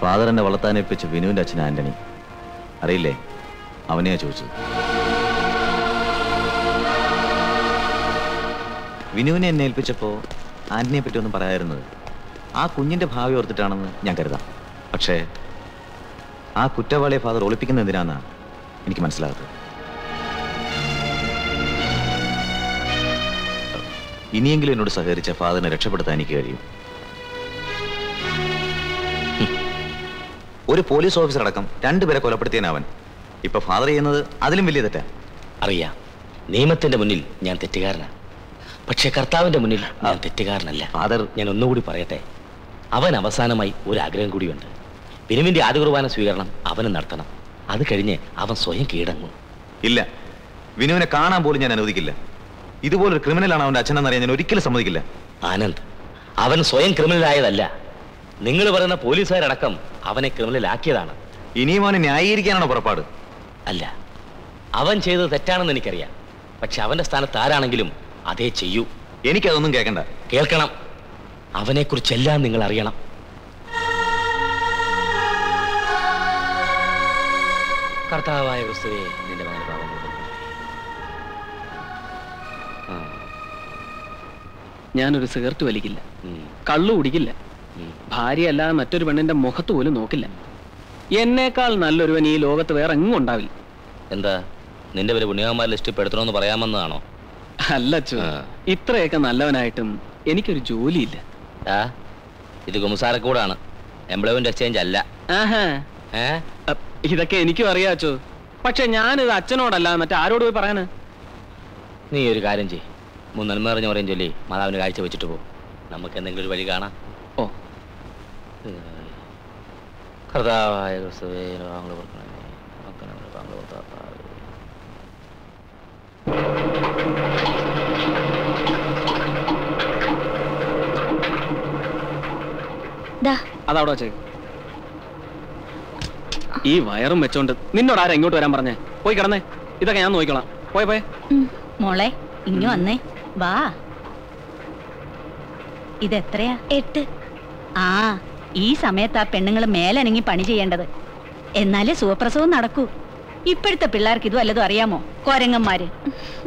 ഫാദർ എന്നെ വളർത്താനേൽപ്പിച്ച വിനുവിന്റെ അച്ഛൻ ആന്റണി. അറിയില്ലേ? അവനെയാ ചോദിച്ചത്. വിനുവിനെ എന്നെ ഏൽപ്പിച്ചപ്പോ ആന്റണിയെ പറ്റി ഒന്നും പറയാതിരുന്നത് ആ കുഞ്ഞിന്റെ ഭാവി ഓർത്തിട്ടാണെന്ന് ഞാൻ കരുതാം. പക്ഷേ ആ കുറ്റവാളിയെ ഫാദർ ഒളിപ്പിക്കുന്ന എന്തിനാന്നാ എനിക്ക് മനസ്സിലാകാത്തത്. ഇനിയെങ്കിലും എന്നോട് സഹകരിച്ച ഫാദറിനെ രക്ഷപ്പെടുത്താൻ എനിക്ക് കഴിയും. ഒരു പോലീസ് ഓഫീസർ അടക്കം രണ്ടുപേരെ കൊലപ്പെടുത്തിയനാവൻ ഇപ്പൊ ഫാദർ ചെയ്യുന്നത് അതിലും വലിയ തെറ്റാ. അറിയാം നിയമത്തിന്റെ മുന്നിൽ ഞാൻ തെറ്റുകാരനാ. പക്ഷെ കർത്താവിന്റെ മുന്നിൽ ഞാൻ തെറ്റുകാരനല്ല. ഫാദർ ഞാൻ ഒന്നുകൂടി പറയട്ടെ അവൻ അവസാനമായി ഒരു ആഗ്രഹം കൂടിയുണ്ട്. വിനുവിന്റെ ആദ്യ കുർബാന സ്വീകരണം അവന് നടത്തണം. അത് കഴിഞ്ഞ് അവൻ സ്വയം കീഴടങ്ങും. ഇല്ല വിനുവിനെ കാണാൻ പോലും ഞാൻ അനുവദിക്കില്ല. ഇതുപോലൊരു ക്രിമിനലാണ് അവന്റെ അച്ഛനെന്നറിയാൻ ഞാൻ ഒരിക്കലും സമ്മതിക്കില്ല. ആനന്ദ് അവൻ സ്വയം ക്രിമിനലായതല്ല നിങ്ങൾ പറയുന്ന പോലീസുകാരടക്കം അവനെ ക്രിമിനലാക്കിയതാണ്. ഇനിയും അവനെ ന്യായീകരിക്കാനാണോ പുറപ്പാട്? അല്ല. അവൻ ചെയ്തത് തെറ്റാണെന്ന് എനിക്കറിയാം. പക്ഷെ അവന്റെ സ്ഥാനത്ത് ആരാണെങ്കിലും അതേ ചെയ്യൂ. എനിക്കതൊന്നും കേൾക്കണ്ട. കേൾക്കണം. അവനെ അവനെക്കുറിച്ചെല്ലാം നിങ്ങൾ അറിയണം. കർത്താവായ ക്രിസ്തുവേ നിന്റെ മകൻ പാപം. ഞാനൊരു സിഗരറ്റ് വലിക്കില്ല. കള്ളു കുടിക്കില്ല. ഉം. ഭാര്യ അല്ലാതെ മറ്റൊരു പെണ്ണിന്റെ മുഖത്ത് പോലും നോക്കില്ല. എന്നേക്കാൾ നല്ലൊരുവൻ ഈ ലോകത്ത് വേറെ എങ്ങും ഉണ്ടാവില്ല. എന്താ? നിന്റെ പേര് പുണ്യവന്മാരെ ലിസ്റ്റിൽ പെടുത്തണമെന്ന് പറയാമെന്നതാണോ? അല്ല അച്ചു. ഇത്രയൊക്കെ നല്ലവനായിട്ടും എനിക്കൊരു ജോലിയില്ല. ആ ഇത് കുമ്പസാരക്കൂടാണ് എംപ്ലോയ്മെന്റ് എക്സ്ചേഞ്ച് അല്ല. ഇതൊക്കെ എനിക്കും അറിയാച്ചോ പക്ഷെ ഞാനിത് അച്ഛനോടല്ല മറ്റാരോട് പോയി പറയാന്? നീ ഒരു കാര്യം ചെയ്യ്. മൂന്ന് നന്മ അറിഞ്ഞ പറയും ചൊല്ലി മാതാവിന് കാഴ്ച വെച്ചിട്ട് പോകും നമുക്ക് എന്തെങ്കിലും ഒരു വഴി കാണാം ഓ കർത്താവായ ക്രിസ്തുവേ. നമുക്ക് നമ്മുടെ അതവിടെ വെച്ചേ. ഈ വയറും വെച്ചോണ്ട് നിന്നോട് ആരാ ഇങ്ങോട്ട് വരാൻ പറഞ്ഞേ? പോയി കിടന്നേ. ഇതൊക്കെ ഞാൻ നോക്കിക്കോളാം. പോയി പോയെ. മോളെ ഇങ്ങു വന്നേ. വാ. ഇതെത്രയാ? എട്ട്. ആ ഈ സമയത്ത് ആ പെണ്ണുങ്ങൾ മേലനങ്ങി പണി ചെയ്യേണ്ടത്. എന്നാലേ സുഖപ്രസവം നടക്കൂ. ഇപ്പോഴത്തെ പിള്ളേർക്ക് ഇത് വല്ലതും അറിയാമോ? കോരങ്ങന്മാര്.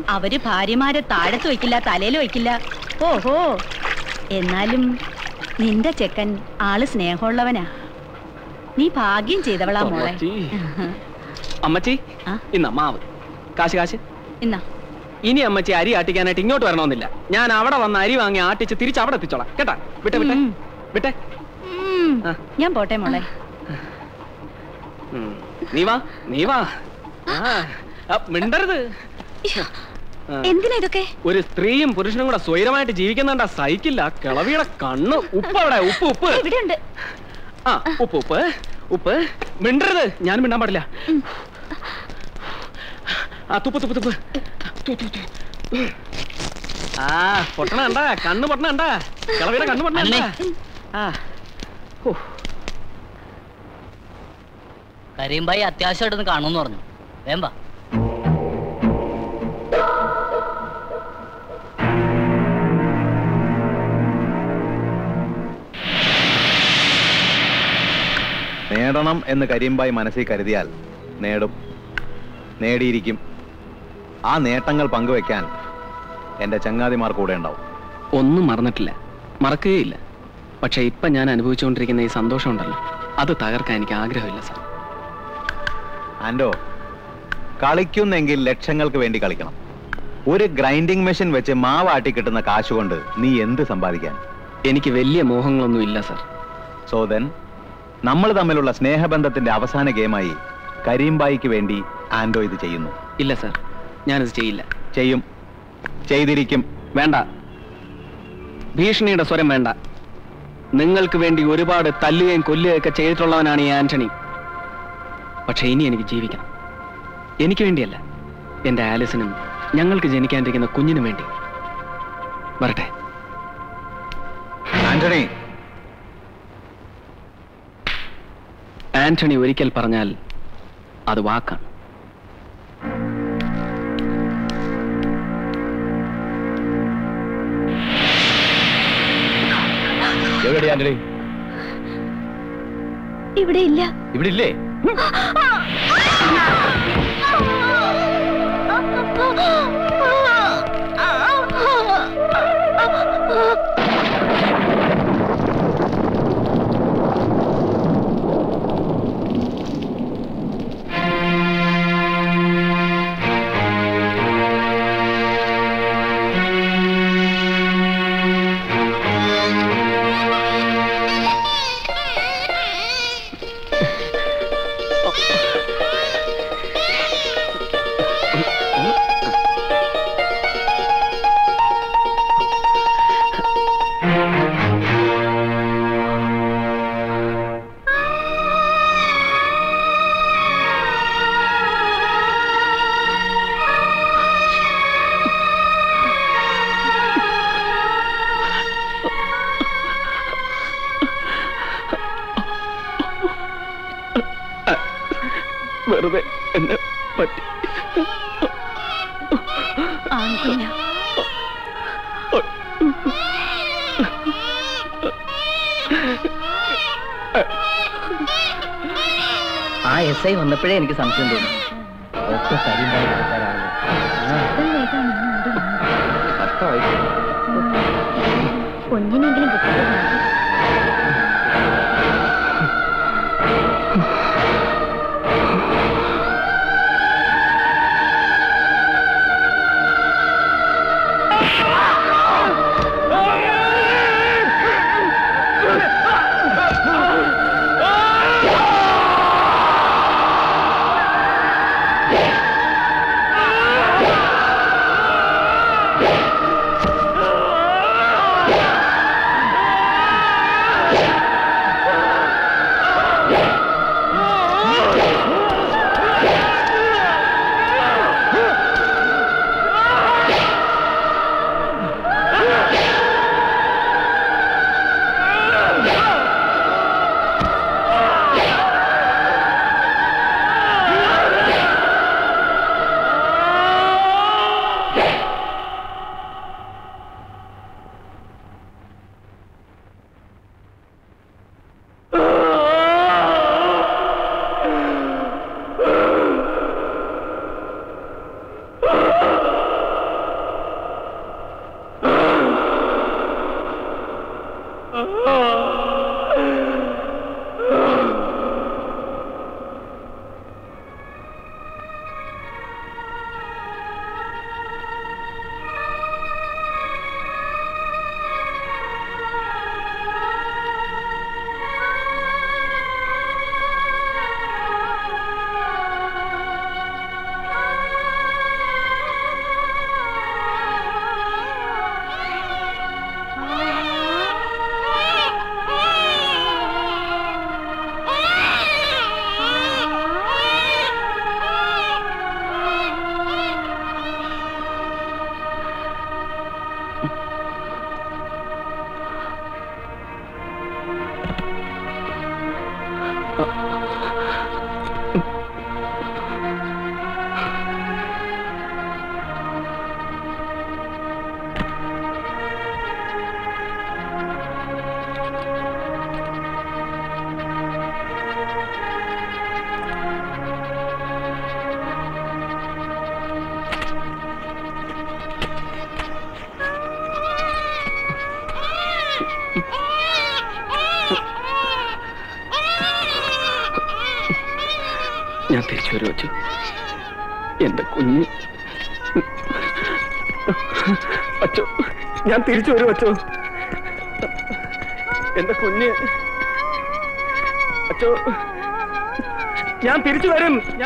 അവർ ഭാര്യമാരെ താഴത്ത് വയ്ക്കില്ല തലയിൽ വയ്ക്കില്ല. ഓഹോ. എന്നാലും നിന്റെ ചെക്കൻ ആൾ സ്നേഹമുള്ളവനാ. നീ ഭാഗ്യം ചെയ്തവളാ മോളെ. അമ്മച്ചി. അമ്മച്ചി ഇന്ന മാവ് കാശ് കാശ്. ഇന്നാ. ഇനി അമ്മച്ചി അരി ആട്ടിക്കാനായിട്ട് ഇങ്ങോട്ട് വരണമെന്നില്ല. ഞാൻ അവിടെ വന്ന് അരി വാങ്ങി ആട്ടിച്ച് തിരിച്ച് അവിടെ എത്തിച്ചോളാം. കേട്ടാ? വിട്ടെ വിട്ടെ? വിട്ടെ? ഞാൻ പോട്ടെ മോളെ. നീ വാ നീ വാ. മിണ്ടരുത്. എന്തിനാ ഇതൊക്കെ? ഒരു സ്ത്രീയും പുരുഷനും കൂടെ സ്വൈരമായിട്ട് ജീവിക്കുന്നുണ്ടാ സഹിക്കില്ല. കിളവിയുടെ കണ്ണ്. ഉപ്പ് അവിടെ ഉപ്പ് ഉപ്പ്. ഇവിടെയുണ്ട്. ആ ഉപ്പ് ഉപ്പ് ഉപ്പ്. മിണ്ടരുത്. ഞാൻ മിണ്ടാൻ പാടില്ല. ആ തുപ്പ് തുപ്പ് തുപ്പ്. ആ പൊട്ടണ കണ്ടാ. കണ്ണ് പൊട്ടണ കണ്ടാ. കിളവിയുടെ കണ്ണ് പൊട്ടണ കണ്ടാ. ആ. ഓ കരീംബായി അത്യാവശ്യമായിട്ടൊന്ന് കാണുമെന്ന് പറഞ്ഞു. വേമ്പ നേടണം എന്ന് കരീംബായി മനസ്സിൽ കരുതിയാൽ നേടും. നേടിയിരിക്കും. ആ നേട്ടങ്ങൾ പങ്കുവെക്കാൻ എന്റെ ചങ്ങാതിമാർ കൂടെ ഉണ്ടാവും. ഒന്നും മറന്നിട്ടില്ല. മറക്കുകയില്ല. പക്ഷെ ഇപ്പം ഞാൻ അനുഭവിച്ചുകൊണ്ടിരിക്കുന്ന ഈ സന്തോഷമുണ്ടല്ലോ അത് തകർക്കാൻ എനിക്ക് ആഗ്രഹമില്ല സാർ. ആൻഡോ കളിക്കുന്നെങ്കിൽ ലക്ഷങ്ങൾക്ക് വേണ്ടി കളിക്കണം. ഒരു ഗ്രൈൻഡിങ് മെഷീൻ വെച്ച് മാവാട്ടി കിട്ടുന്ന കാശ് കൊണ്ട് നീ എന്ത് സമ്പാദിക്കാൻ? എനിക്ക് വലിയ മോഹങ്ങളൊന്നും ഇല്ല സാർ. സോ ദെൻ നമ്മൾ തമ്മിലുള്ള സ്നേഹബന്ധത്തിന്റെ അവസാന ഗെയിമായി കരീംബായിക്ക് വേണ്ടി ആൻഡോ ഇത് ചെയ്യുന്നു. ഇല്ല സാർ. ഞാനിത് ചെയ്യില്ല. ചെയ്യും. ചെയ്തിരിക്കും. വേണ്ട. ഭീഷണിയുടെ സ്വരം വേണ്ട. നിങ്ങൾക്ക് വേണ്ടി ഒരുപാട് തല്ലുകയും കൊല്ലുകയൊക്കെ ചെയ്തിട്ടുള്ളവനാണ് ഈ ആന്റണി. പക്ഷെ ഇനി എനിക്ക് ജീവിക്കണം. എനിക്ക് വേണ്ടിയല്ല എന്റെ ആലിസിനും ഞങ്ങൾക്ക് ജനിക്കാനിരിക്കുന്ന കുഞ്ഞിനും വേണ്ടി. വരട്ടെ. ആന്റണി. ആന്റണി ഒരിക്കൽ പറഞ്ഞാൽ അത് വാക്കാണ്. ആന്റണി ഇവിടെ ഇല്ല ഇവിടെ ഇല്ലേ 啊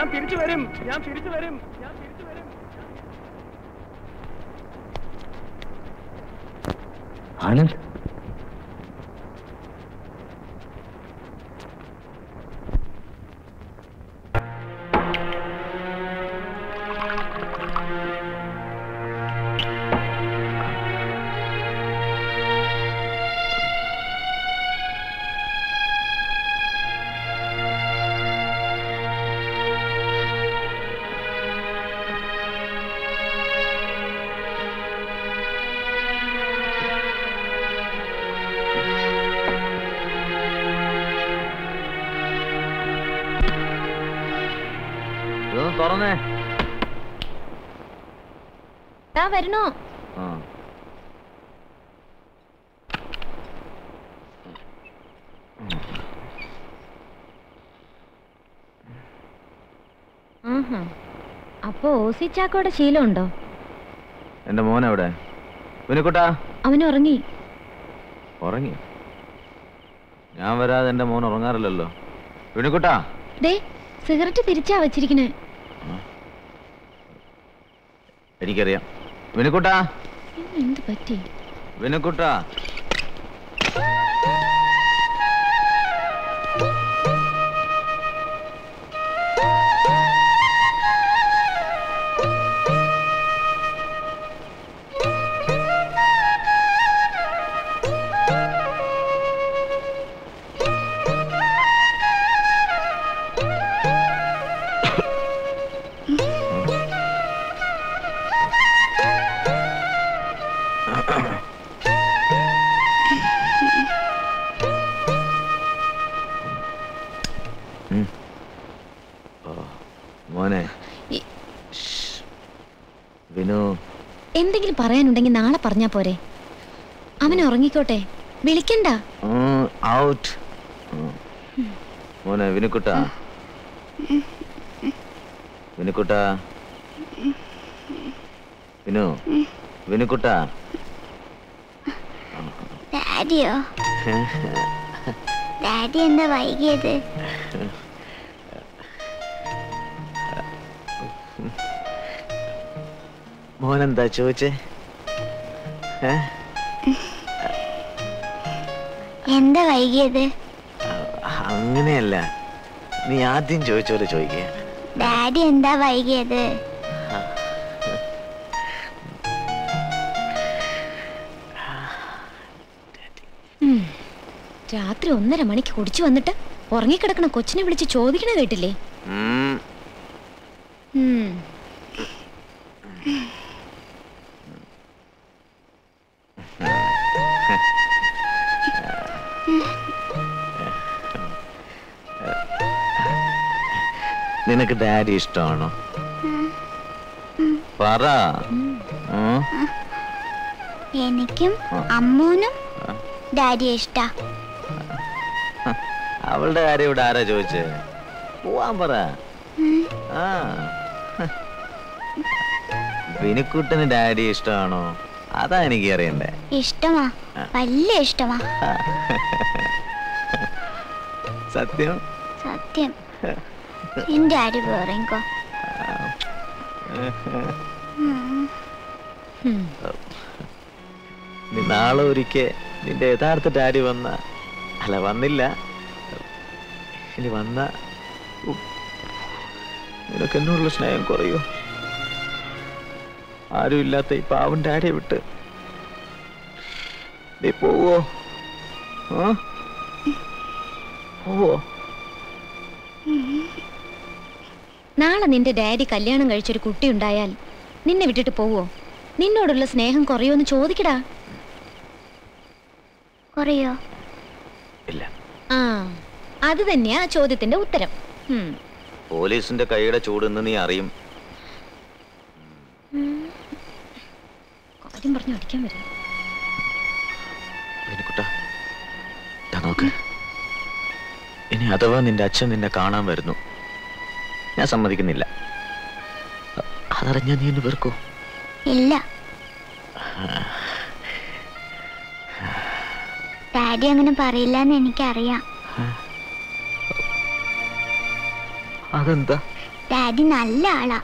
ഞാൻ തിരിച്ചു വരും ഞാൻ തിരിച്ചു വരും. അപ്പൊ ചാക്കോടെ ശീലമുണ്ടോ? എന്റെ മോൻ എവിടെ? അവൻ ഉറങ്ങി. ഉറങ്ങി? ഞാൻ വരാതെ എന്റെ മോൻ ഉറങ്ങാറില്ലല്ലോ. വിനുക്കുട്ടാ സിഗരറ്റ് തിരിച്ചാ വെച്ചിരിക്കണേ എനിക്കറിയാം. വിനുക്കുട്ടാ എന്ത് പറ്റി? വിനുക്കുട്ടാ പറയാനുണ്ടെങ്കിൽ നാളെ പറഞ്ഞാ പോരെ. അവൻ ഉറങ്ങിക്കോട്ടെ. വിളിക്കണ്ട. ഔട്ട് മോനെ വിനുക്കുട്ടാ. വിനുക്കുട്ടാ. വിനു വിനുക്കുട്ടാ. ഡാഡിയോ? ഡാഡി എന്താ വൈകിയത്? മോനെന്താ ചോദിച്ചേ? എന്താ വൈകിയത്? അങ്ങനെയല്ല. നീ ആദ്യം ചോദിച്ചോലെ ചോദിക്കുക ഡാഡി എന്താ വൈകിയത്. രാത്രി ഒന്നര മണിക്ക് കുടിച്ചു വന്നിട്ട് ഉറങ്ങിക്കിടക്കണ കൊച്ചിനെ വിളിച്ച് ചോദിക്കണ കേട്ടില്ലേ? നിനക്ക് ഡാഡി ഇഷ്ടമാണോ? പറ. എനിക്കും അമ്മൂനും ഡാഡിയെ ഇഷ്ട. അവളുടെ കാര്യം ഇവിടെ ആരാ ചോദിച്ചേ? പോവാൻ പറ. ആ. വിനുക്കുട്ടന് ഡാഡി ഇഷ്ടമാണോ? അതാ എനിക്ക് അറിയണ്ടേ ഇഷ്ടമാ വലിയ ഇഷ്ടമാ. സത്യം? സത്യം. എന്റെ ഡാഡി വേറെങ്കോ. നാളെ ഒരിക്കൽ നിന്റെ യഥാർത്ഥ ഡാഡി വന്ന. അല്ല വന്നില്ല. ഇനി വന്ന നിനക്ക് എന്നോടുള്ള സ്നേഹം കുറയോ? ആരും ഇല്ലാത്ത ഈ പാവം ഡാഡിയെ വിട്ട്. നീ പോവോ? നിന്റെ ഡാഡി കല്യാണം കഴിച്ചൊരു കുട്ടി ഉണ്ടായാൽ നിന്നെ വിട്ടിട്ട് പോവോ? നിന്നോടുള്ള സ്നേഹം കുറയോന്ന് ചോദിക്കടാ. കുറയോ? ഇല്ല. ആ അത് തന്നെയാ ചോദ്യത്തിന്റെ ഉത്തരം. പോലീസിന്റെ കൈയുടെ ചൂടെന്ന് നീ അറിയും. കാര്യം പറഞ്ഞു അടിക്കാൻ വരും. വിനുക്കുട്ട ദാ നോക്ക് ഇനി അഥവാ നിന്റെ അച്ഛൻ നിന്നെ കാണാൻ വരുന്നു ഞാൻ സമ്മതിക്കുന്നില്ല. അതറിഞ്ഞാ നീ എന്നെ വെറുക്കോ? ഇല്ല. ഡാഡി അങ്ങനെ പറയില്ല എന്ന് എനിക്കറിയാം. അതെന്താ? ഡാഡി നല്ല ആളാ.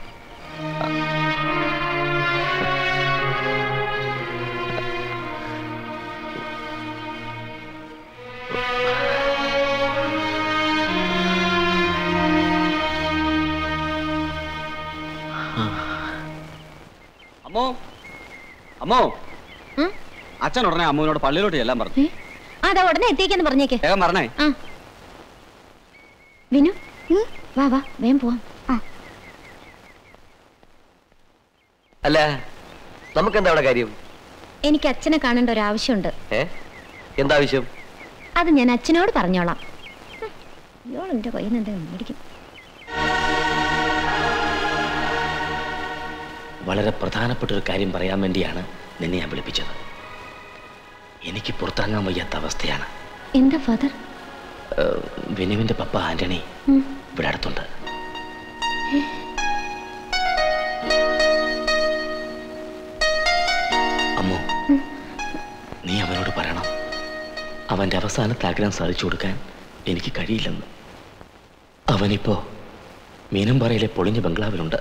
അമ്മോ. അച്ഛൻ ഉടനെ അമ്മുവിനോട് പള്ളിയിലോട്ട് ചെല്ലാൻ പറഞ്ഞു. അതാ ഉടനെ എത്തിയേക്കെന്ന് പറഞ്ഞേക്കേ. വേഗം പറഞ്ഞേ. വിനു? വാ വാ വേഗം പോവാം. അല്ല നമുക്കെന്താ അവിടെ കാര്യം? എനിക്ക് അച്ഛനെ കാണേണ്ട ഒരു ആവശ്യമുണ്ട്. എന്താവശ്യം? അത് ഞാൻ അച്ഛനോട് പറഞ്ഞോളാം. എന്റെ കയ്യിൽ നിന്ന് എന്തെങ്കിലും മേടിക്കും. വളരെ പ്രധാനപ്പെട്ട ഒരു കാര്യം പറയാൻ വേണ്ടിയാണ് നിന്നെ ഞാൻ വിളിപ്പിച്ചത്. എനിക്ക് പുറത്തിറങ്ങാൻ വയ്യാത്ത അവസ്ഥയാണ്. എന്താ ഫാദർ? വിനുവിന്റെ പപ്പ ആന്റണി ഇവിടെ അടുത്തുണ്ട്. അമ്മു നീ അവനോട് പറയണം. അവന്റെ അവസാനത്തെ ആഗ്രഹം സാധിച്ചു കൊടുക്കാൻ എനിക്ക് കഴിയില്ലെന്ന്. അവനിപ്പോ മീനമ്പാറയിലെ പൊളിഞ്ഞ ബംഗ്ലാവിലുണ്ട്.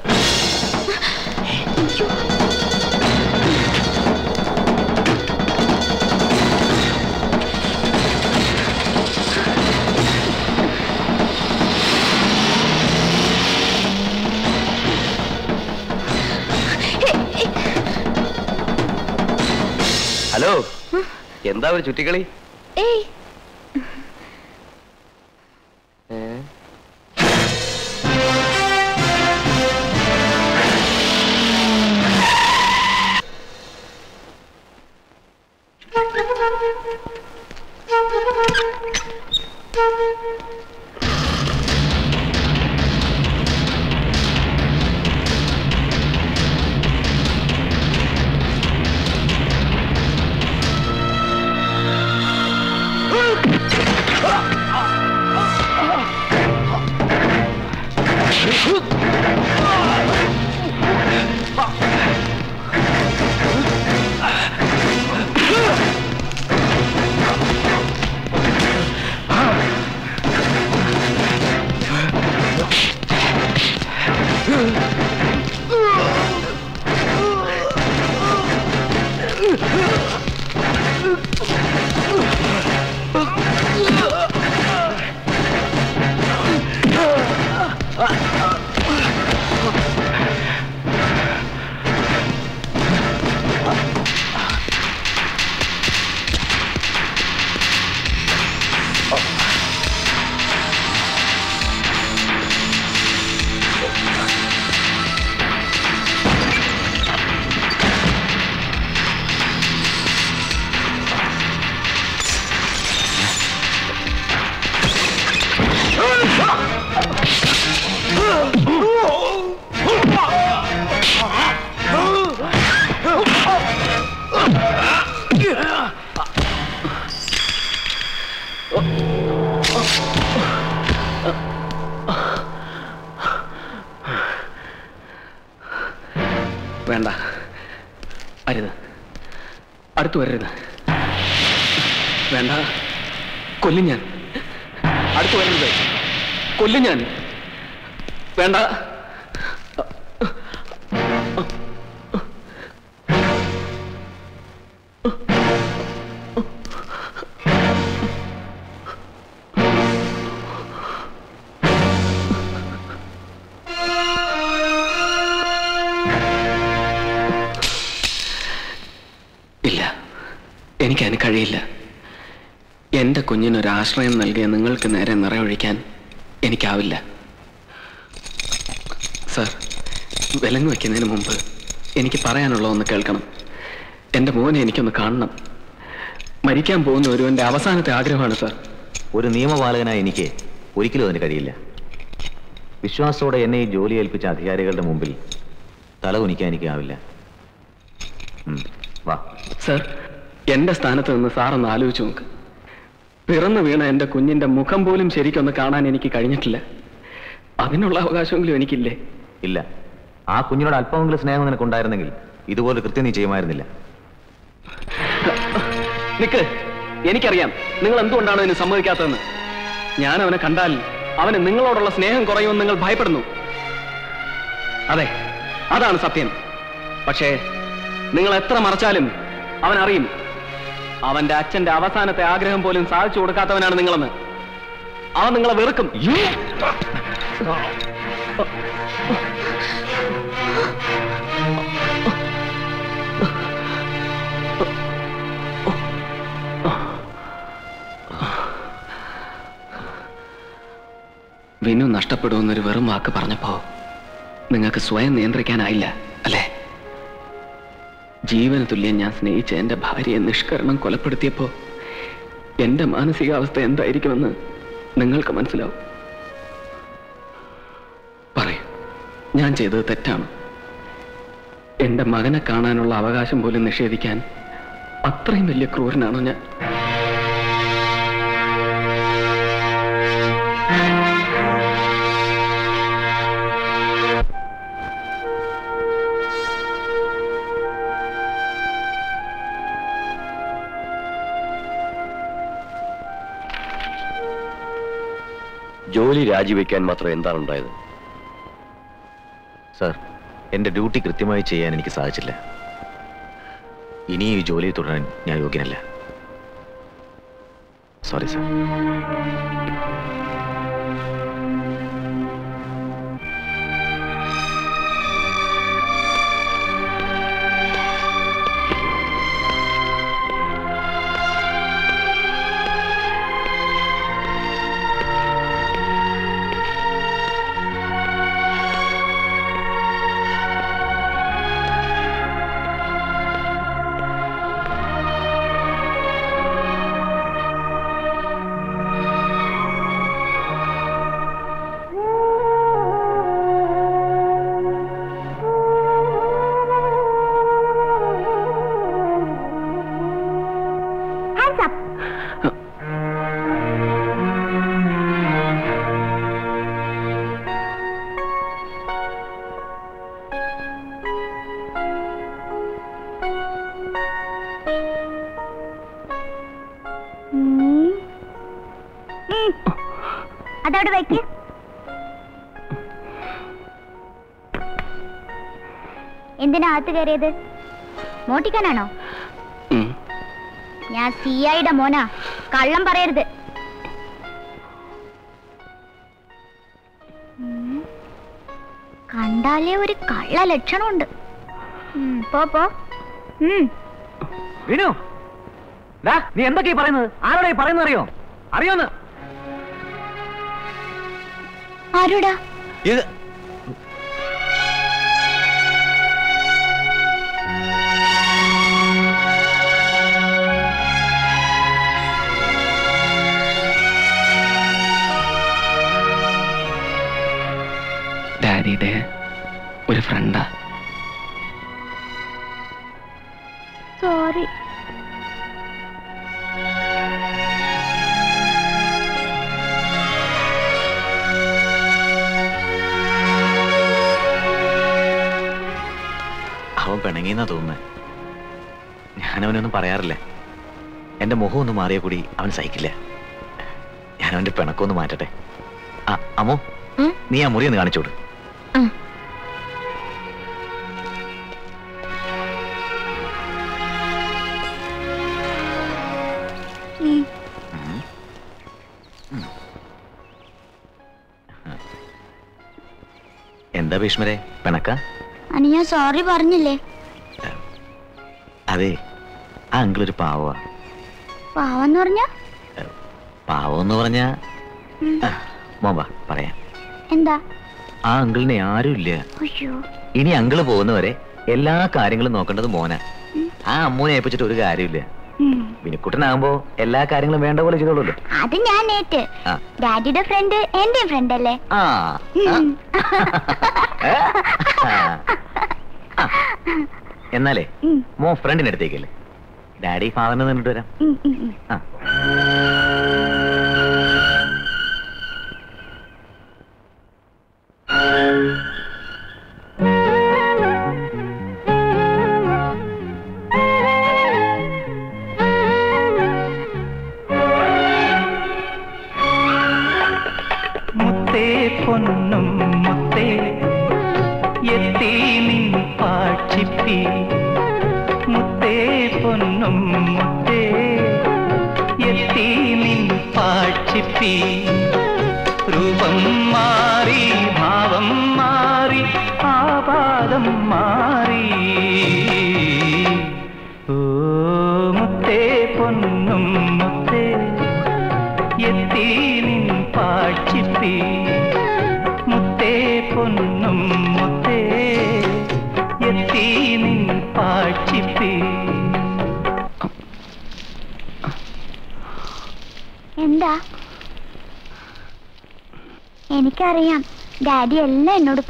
ഹലോ എന്താ ഒരു ചുറ്റിക്കളി? ഏയ് അടുത്തു വരരുത് കുഞ്ഞിനൊരാശ്രയം നൽകിയ നിങ്ങൾക്ക് നേരെ നിറയൊഴിക്കാൻ എനിക്കാവില്ല. സർ വിലങ്ങ് വയ്ക്കുന്നതിന് മുമ്പ് എനിക്ക് പറയാനുള്ള ഒന്ന് കേൾക്കണം. എന്റെ മോനെ എനിക്കൊന്ന് കാണണം. മരിക്കാൻ പോകുന്ന ഒരുവന്റെ അവസാനത്തെ ആഗ്രഹമാണ് സർ. ഒരു നിയമപാലകനായ എനിക്ക് ഒരിക്കലും അതിന് കഴിയില്ല. വിശ്വാസത്തോടെ എന്നെ ഈ ജോലി ഏൽപ്പിച്ച അധികാരികളുടെ മുമ്പിൽ തല കുനിക്കാൻ എനിക്കാവില്ല. വാ. സർ എന്റെ സ്ഥാനത്ത് നിന്ന് സാറൊന്ന് ആലോചിച്ച് നോക്ക്. പിറന്നു വീണ എന്റെ കുഞ്ഞിന്റെ മുഖം പോലും ശരിക്കൊന്ന് കാണാൻ എനിക്ക് കഴിഞ്ഞിട്ടില്ല. അതിനുള്ള അവകാശമെങ്കിലും എനിക്കില്ലേ? ഇല്ല. ആ കുഞ്ഞിനോട് അല്പമെങ്കിലും സ്നേഹം നിനക്കുണ്ടായിരുന്നെങ്കിൽ ഇതുപോലെ കൃത്യം നീ ചെയ്യുമായിരുന്നില്ല. നിക്ക് എനിക്കറിയാം നിങ്ങൾ എന്തുകൊണ്ടാണ് ഇതിന് സമ്മതിക്കാത്തതെന്ന്. ഞാൻ അവനെ കണ്ടാൽ അവന് നിങ്ങളോടുള്ള സ്നേഹം കുറയുമെന്ന് നിങ്ങൾ ഭയപ്പെടുന്നു. അതെ അതാണ് സത്യം. പക്ഷേ നിങ്ങൾ എത്ര മറച്ചാലും അവൻ അറിയും അവന്റെ അച്ഛന്റെ അവസാനത്തെ ആഗ്രഹം പോലും സാധിച്ചു കൊടുക്കാത്തവനാണ് നിങ്ങളെന്ന്. അവൻ നിങ്ങളെ വെറുക്കും. വിനു നഷ്ടപ്പെടുമെന്നൊരു വെറും വാക്ക് പറഞ്ഞപ്പോ നിങ്ങൾക്ക് സ്വയം നിയന്ത്രിക്കാനായില്ല അല്ലേ? ജീവന് തുല്യം ഞാൻ സ്നേഹിച്ച എന്റെ ഭാര്യയെ നിഷ്കരണം കൊലപ്പെടുത്തിയപ്പോൾ എന്റെ മാനസികാവസ്ഥ എന്തായിരിക്കുമെന്ന് നിങ്ങൾക്ക് മനസ്സിലാവും. പറയൂ. ഞാൻ ചെയ്തത് തെറ്റാണ്. എന്റെ മകനെ കാണാനുള്ള അവകാശം പോലും നിഷേധിക്കാൻ അത്രയും വലിയ ക്രൂരനാണോ ഞാൻ? ജോലി രാജിവെക്കാൻ മാത്രം എന്താണ് ഉണ്ടായത്? സർ എന്റെ ഡ്യൂട്ടി കൃത്യമായി ചെയ്യാൻ എനിക്ക് സാധിച്ചില്ല. ഇനി ഈ ജോലി തുടരാൻ ഞാൻ യോഗ്യനല്ല. Sorry sir. എന്തിനാ അകത്ത് കയറിയത്? മോട്ടിക്കാനാണോ. ഞാൻ സി ഐയുടെ മോനാ. കള്ളം പറയരുത്. കണ്ടാലേ ഒരു കള്ള ലക്ഷണമുണ്ട്. പോ പോ. വിനു നീ എന്തൊക്കെയാ പറയുന്നത്? ആരോടാ പറയുന്നത് അറിയോ? അറിയോന്ന്? ആരോടാ? ഇത് മാറിയ കൂടി അവൻ സഹിക്കില്ല. ഞാൻ അവന്റെ പിണക്കൊന്ന് മാറ്റട്ടെ. ആ അമ്മോ നീ ആ മുറി ഒന്ന് കാണിച്ചോട് ഉം. എന്താ ഭീഷ്മരെ പിണക്ക? ഞാൻ സോറി പറഞ്ഞില്ലേ? അതെ ആ അങ്കിൾ ഒരു പാവ പാവന്ന് പറഞ്ഞ? പാവം എന്ന് പറഞ്ഞാ മോൻ പറയാം. എന്താ? ആ അങ്കിളിനെ ആരും ഇല്ല. അയ്യോ. ഇനി അങ്കിൾ പോകുന്നവരെ എല്ലാ കാര്യങ്ങളും നോക്കേണ്ടത് മോന. ആ അമ്മൂനെ ഏൽപ്പിച്ചിട്ട് ഒരു കാര്യമില്ല. വിനിക്കുട്ടനാകുമ്പോ എല്ലാ കാര്യങ്ങളും വേണ്ട പോലെ ചെയ്തോളൂ അത് ഞാൻ നേറ്റ് ഡാഡിയുടെ ഫ്രണ്ട് എന്റെ ഫ്രണ്ട് അല്ലേ? ഡാഡി ഫാദറിനെ നിന്നിട്ട് വരാം.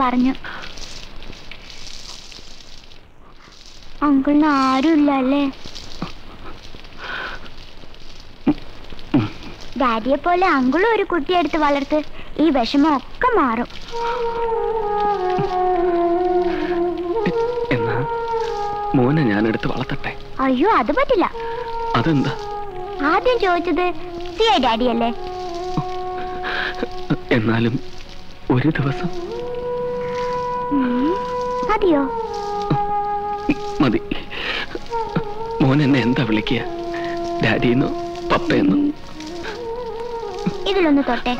പറഞ്ഞു. അങ്കിളിന് ആരുമില്ല അല്ലേ ഡാഡിയെ പോലെ അങ്കിളും ഒരു കുട്ടിയെടുത്ത് വളർത്ത് ഈ വിഷമം ഒക്കെ മാറും. മോനെ ഞാൻ എടുത്ത് വളർത്തട്ടെ? അയ്യോ അത് പറ്റില്ല. അതെന്താ? ആദ്യം ചോദിച്ചത് സിയ ഡാഡിയല്ലേ? എന്നാലും ഒരു ദിവസം മതിയോ മതി. മോൻ എന്നെ എന്താ വിളിക്കുക? ഡാഡിന്നോ പപ്പയെന്നോ? ഇതിലൊന്ന് തൊട്ടെ.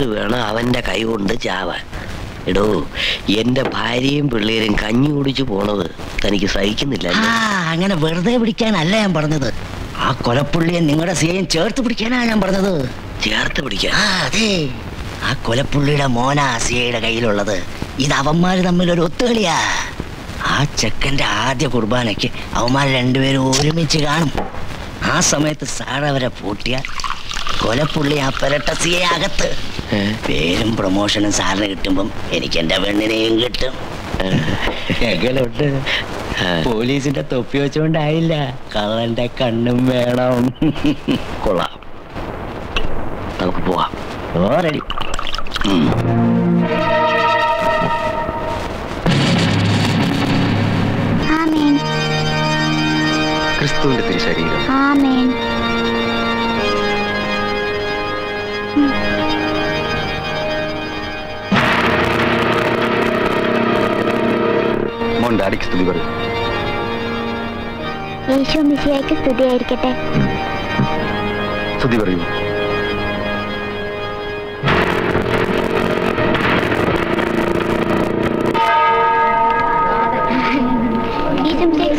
ഇട്ട് വേണം അവന്റെ കൈ കൊണ്ട് ചാവാൻ. എടോ എന്റെ ഭാര്യയും പിള്ളേരും കഞ്ഞി കുടിച്ചു പോണത് തനിക്ക് സഹിക്കുന്നില്ല അങ്ങനെ വെറുതെ പിടിക്കാനല്ല ഞാൻ പറഞ്ഞത്. ആ കൊലപ്പുള്ളിയെ നിങ്ങളുടെ സ്നേഹം ചേർത്ത് പിടിക്കാനാണ് ഞാൻ പറഞ്ഞത്. ചേർത്ത് പിടിക്കാൻ? അതെ. ആ കൊലപ്പുള്ളിയുടെ മോന സിയയുടെ കയ്യിലുള്ളത്. ഇത് അവന്മാര് തമ്മിൽ ഒരു ഒത്തുകളിയാ. ആ ചെക്കന്റെ ആദ്യ കുർബാനയ്ക്ക് അവന്മാർ രണ്ടുപേരും ഒരുമിച്ച് കാണും. ആ സമയത്ത് സാറവരെ പൂട്ടിയാൽ കൊലപ്പുള്ളി ആ പെരട്ടസിയെ അകത്ത്. പേരും പ്രൊമോഷനും സാറിന് കിട്ടുമ്പം എനിക്ക് എന്റെ പെണ്ണിനെയും കിട്ടും. എങ്ങനുണ്ട്? പോലീസിന്റെ തൊപ്പി വെച്ചുകൊണ്ടായില്ല കള്ളന്റെ കണ്ണും വേണം. കൊള്ളാം. നമുക്ക് പോവാം. ഓ റെഡി. ക്രിസ്തുവിന്റെ തിരുശരീരം. ആമേൻ. മോൻ ഡാഡിക്ക് സ്തുതി പറയും യേശു മിശിയായിക്ക് സ്തുതിയായിരിക്കട്ടെ സ്തുതി പറയൂ യേശു മിശിഹായ്ക്ക്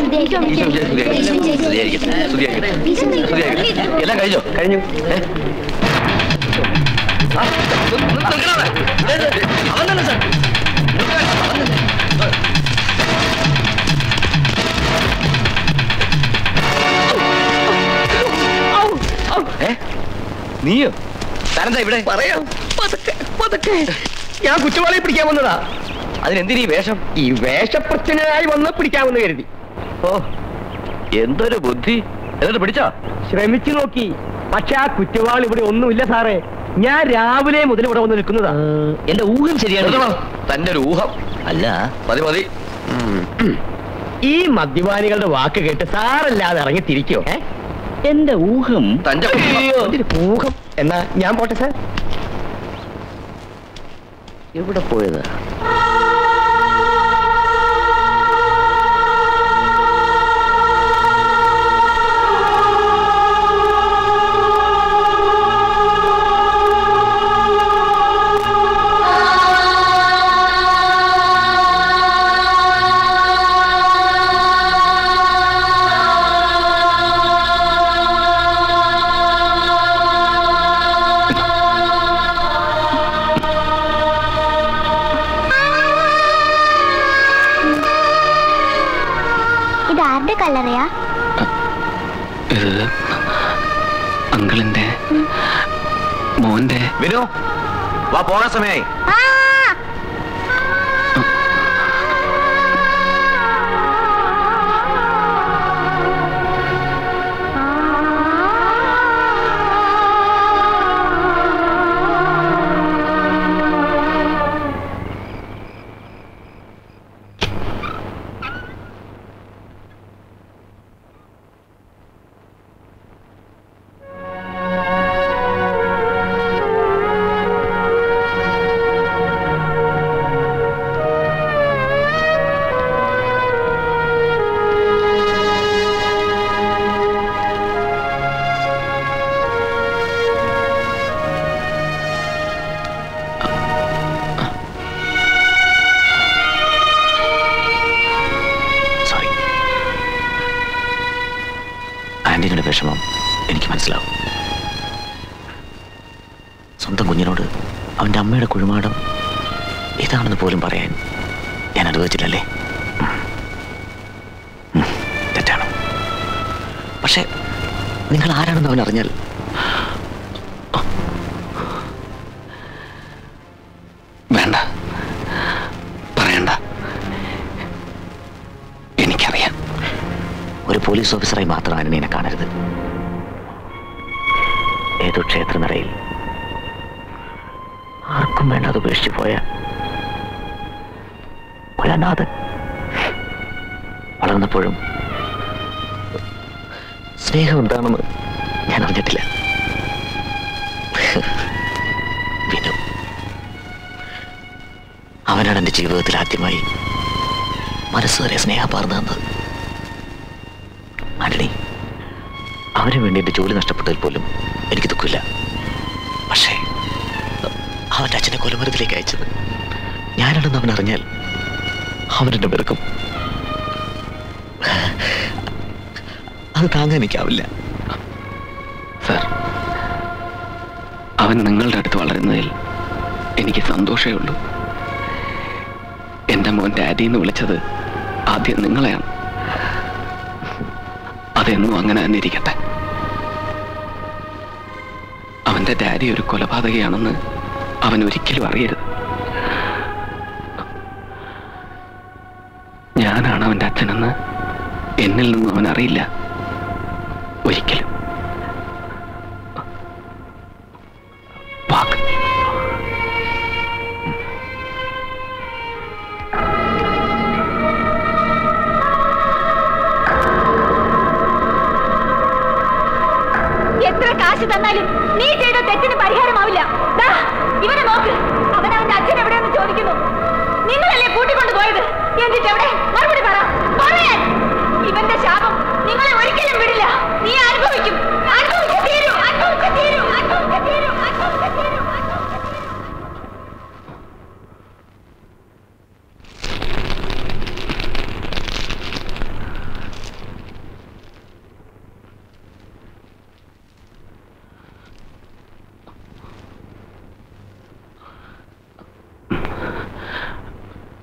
സ്തുതിയായിരിക്കട്ടെ. യേശു മിശിഹായ്ക്ക് എല്ലാം നീയോ? താനെന്താ ഇവിടെ. പറയാം. പതുക്കെ പതുക്കെ. ഞാൻ കുറ്റവാളിയെ പിടിക്കാൻ വന്നതാ. അതിനെന്തിനീ വേഷം? ഈ വേഷപ്രശ്നനായി വന്ന് പിടിക്കാമെന്ന് കരുതി. ഓ എന്തൊരു ബുദ്ധി. എന്നിട്ട് പിടിച്ചോ? ശ്രമിച്ചു നോക്കി. പക്ഷെ ആ കുറ്റവാളി ഇവിടെ ഒന്നുമില്ല സാറേ. ഞാൻ രാവിലെ മുതൽ ഇവിടെ വന്ന് നിൽക്കുന്നതാ. എന്റെ ഊഹം ശരിയാണ്. തന്റെ ഒരു ഊഹം. അല്ല. മതി മതി. ഈ മദ്യപാനികളുടെ വാക്ക് കേട്ട് സാറല്ലാതെ ഇറങ്ങി തിരിക്കോ? എന്റെ ഊഹം. തന്റെ ഊഹം? എന്നാ ഞാൻ പോട്ടെ സാർ. എവിടെ പോയത്? വിനു വാ പോകാൻ സമയമായി സോറി വിളിച്ചത് ആദ്യം നിങ്ങളെയാണ്. അതെന്നും അങ്ങനെ തന്നെ ഇരിക്കട്ടെ. അവന്റെ ഡാഡി ഒരു കൊലപാതകയാണെന്ന് അവൻ ഒരിക്കലും അറിയരുത്. ഞാനാണ് അവന്റെ അച്ഛനെന്ന് എന്നിൽ നിന്നും അവൻ അറിയില്ല. ഒരിക്കലും. നീ ചെയ്ത തെറ്റിന് പരിഹാരമാവില്ല. ഇവനെ നോക്ക്. അവൻ അവന്റെ അച്ഛൻ എവിടെയെന്ന് ചോദിക്കുന്നു. നിങ്ങളല്ലേ കൂട്ടിക്കൊണ്ട് പോയത്? എന്നിട്ട് എവിടെ? മറുപടി പറ. പറയാൻ ഇവന്റെ ശാപം നിങ്ങളെ ഒരിക്കലും വിടില്ല. നീ അനുഭവിക്കും അനുഭവിച്ചു തീരൂ അനുഭവിച്ചു തീരൂ അനുഭവിച്ചു തീരൂ അനുഭവിച്ചു തീരൂ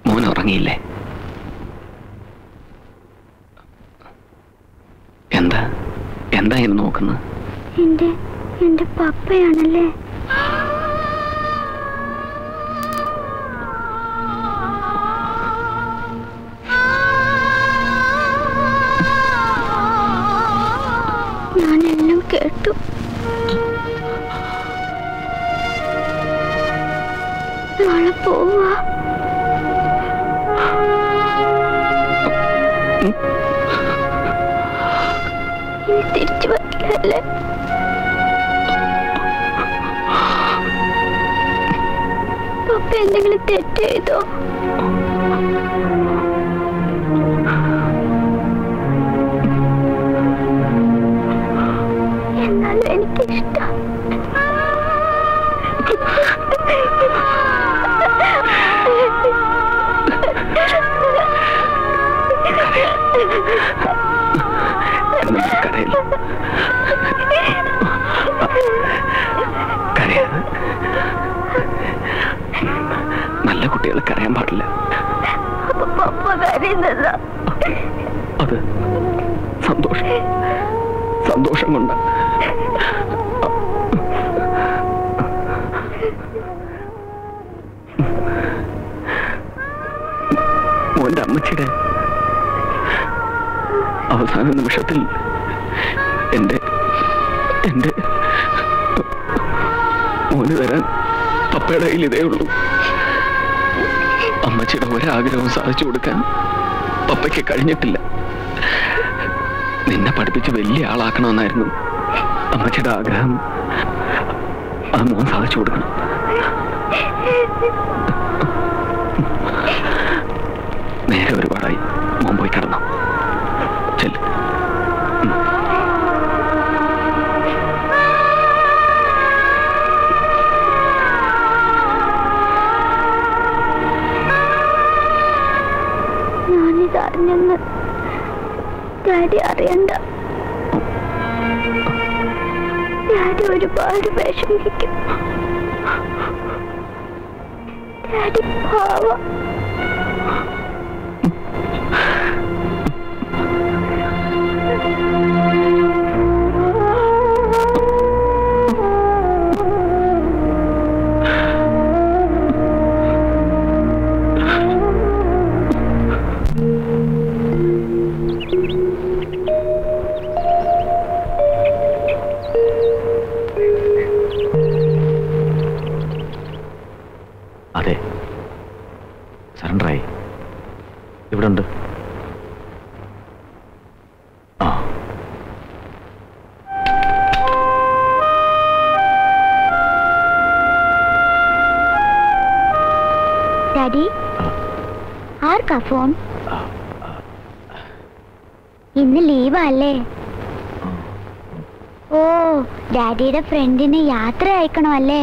മോൻ ഉറങ്ങിയില്ലേ എന്താ എന്താ ഇങ്ങനെ നോക്കുന്നത് എന്റെ എന്റെ പപ്പയാണല്ലേ സാധിച്ചു കൊടുക്കാൻ പപ്പയ്ക്ക് കഴിഞ്ഞിട്ടില്ല. നിന്നെ പഠിപ്പിച്ച് വലിയ ആളാക്കണമെന്നായിരുന്നു അമ്മച്ചിയുടെ ആഗ്രഹം. അത് മോൻ സാധിച്ചു കൊടുക്കണം. നേരെ ഒരുപാടായി. മോൻ പോയി കിടന്നു. ഡാഡി അറിയണ്ട. ഞാൻ ഒരുപാട് വിഷമിക്കും. ഇന്ന് ലീവാ അല്ലേ ഓ ഡാഡിയുടെ ഫ്രണ്ടിന് യാത്ര അയക്കണോ അല്ലേ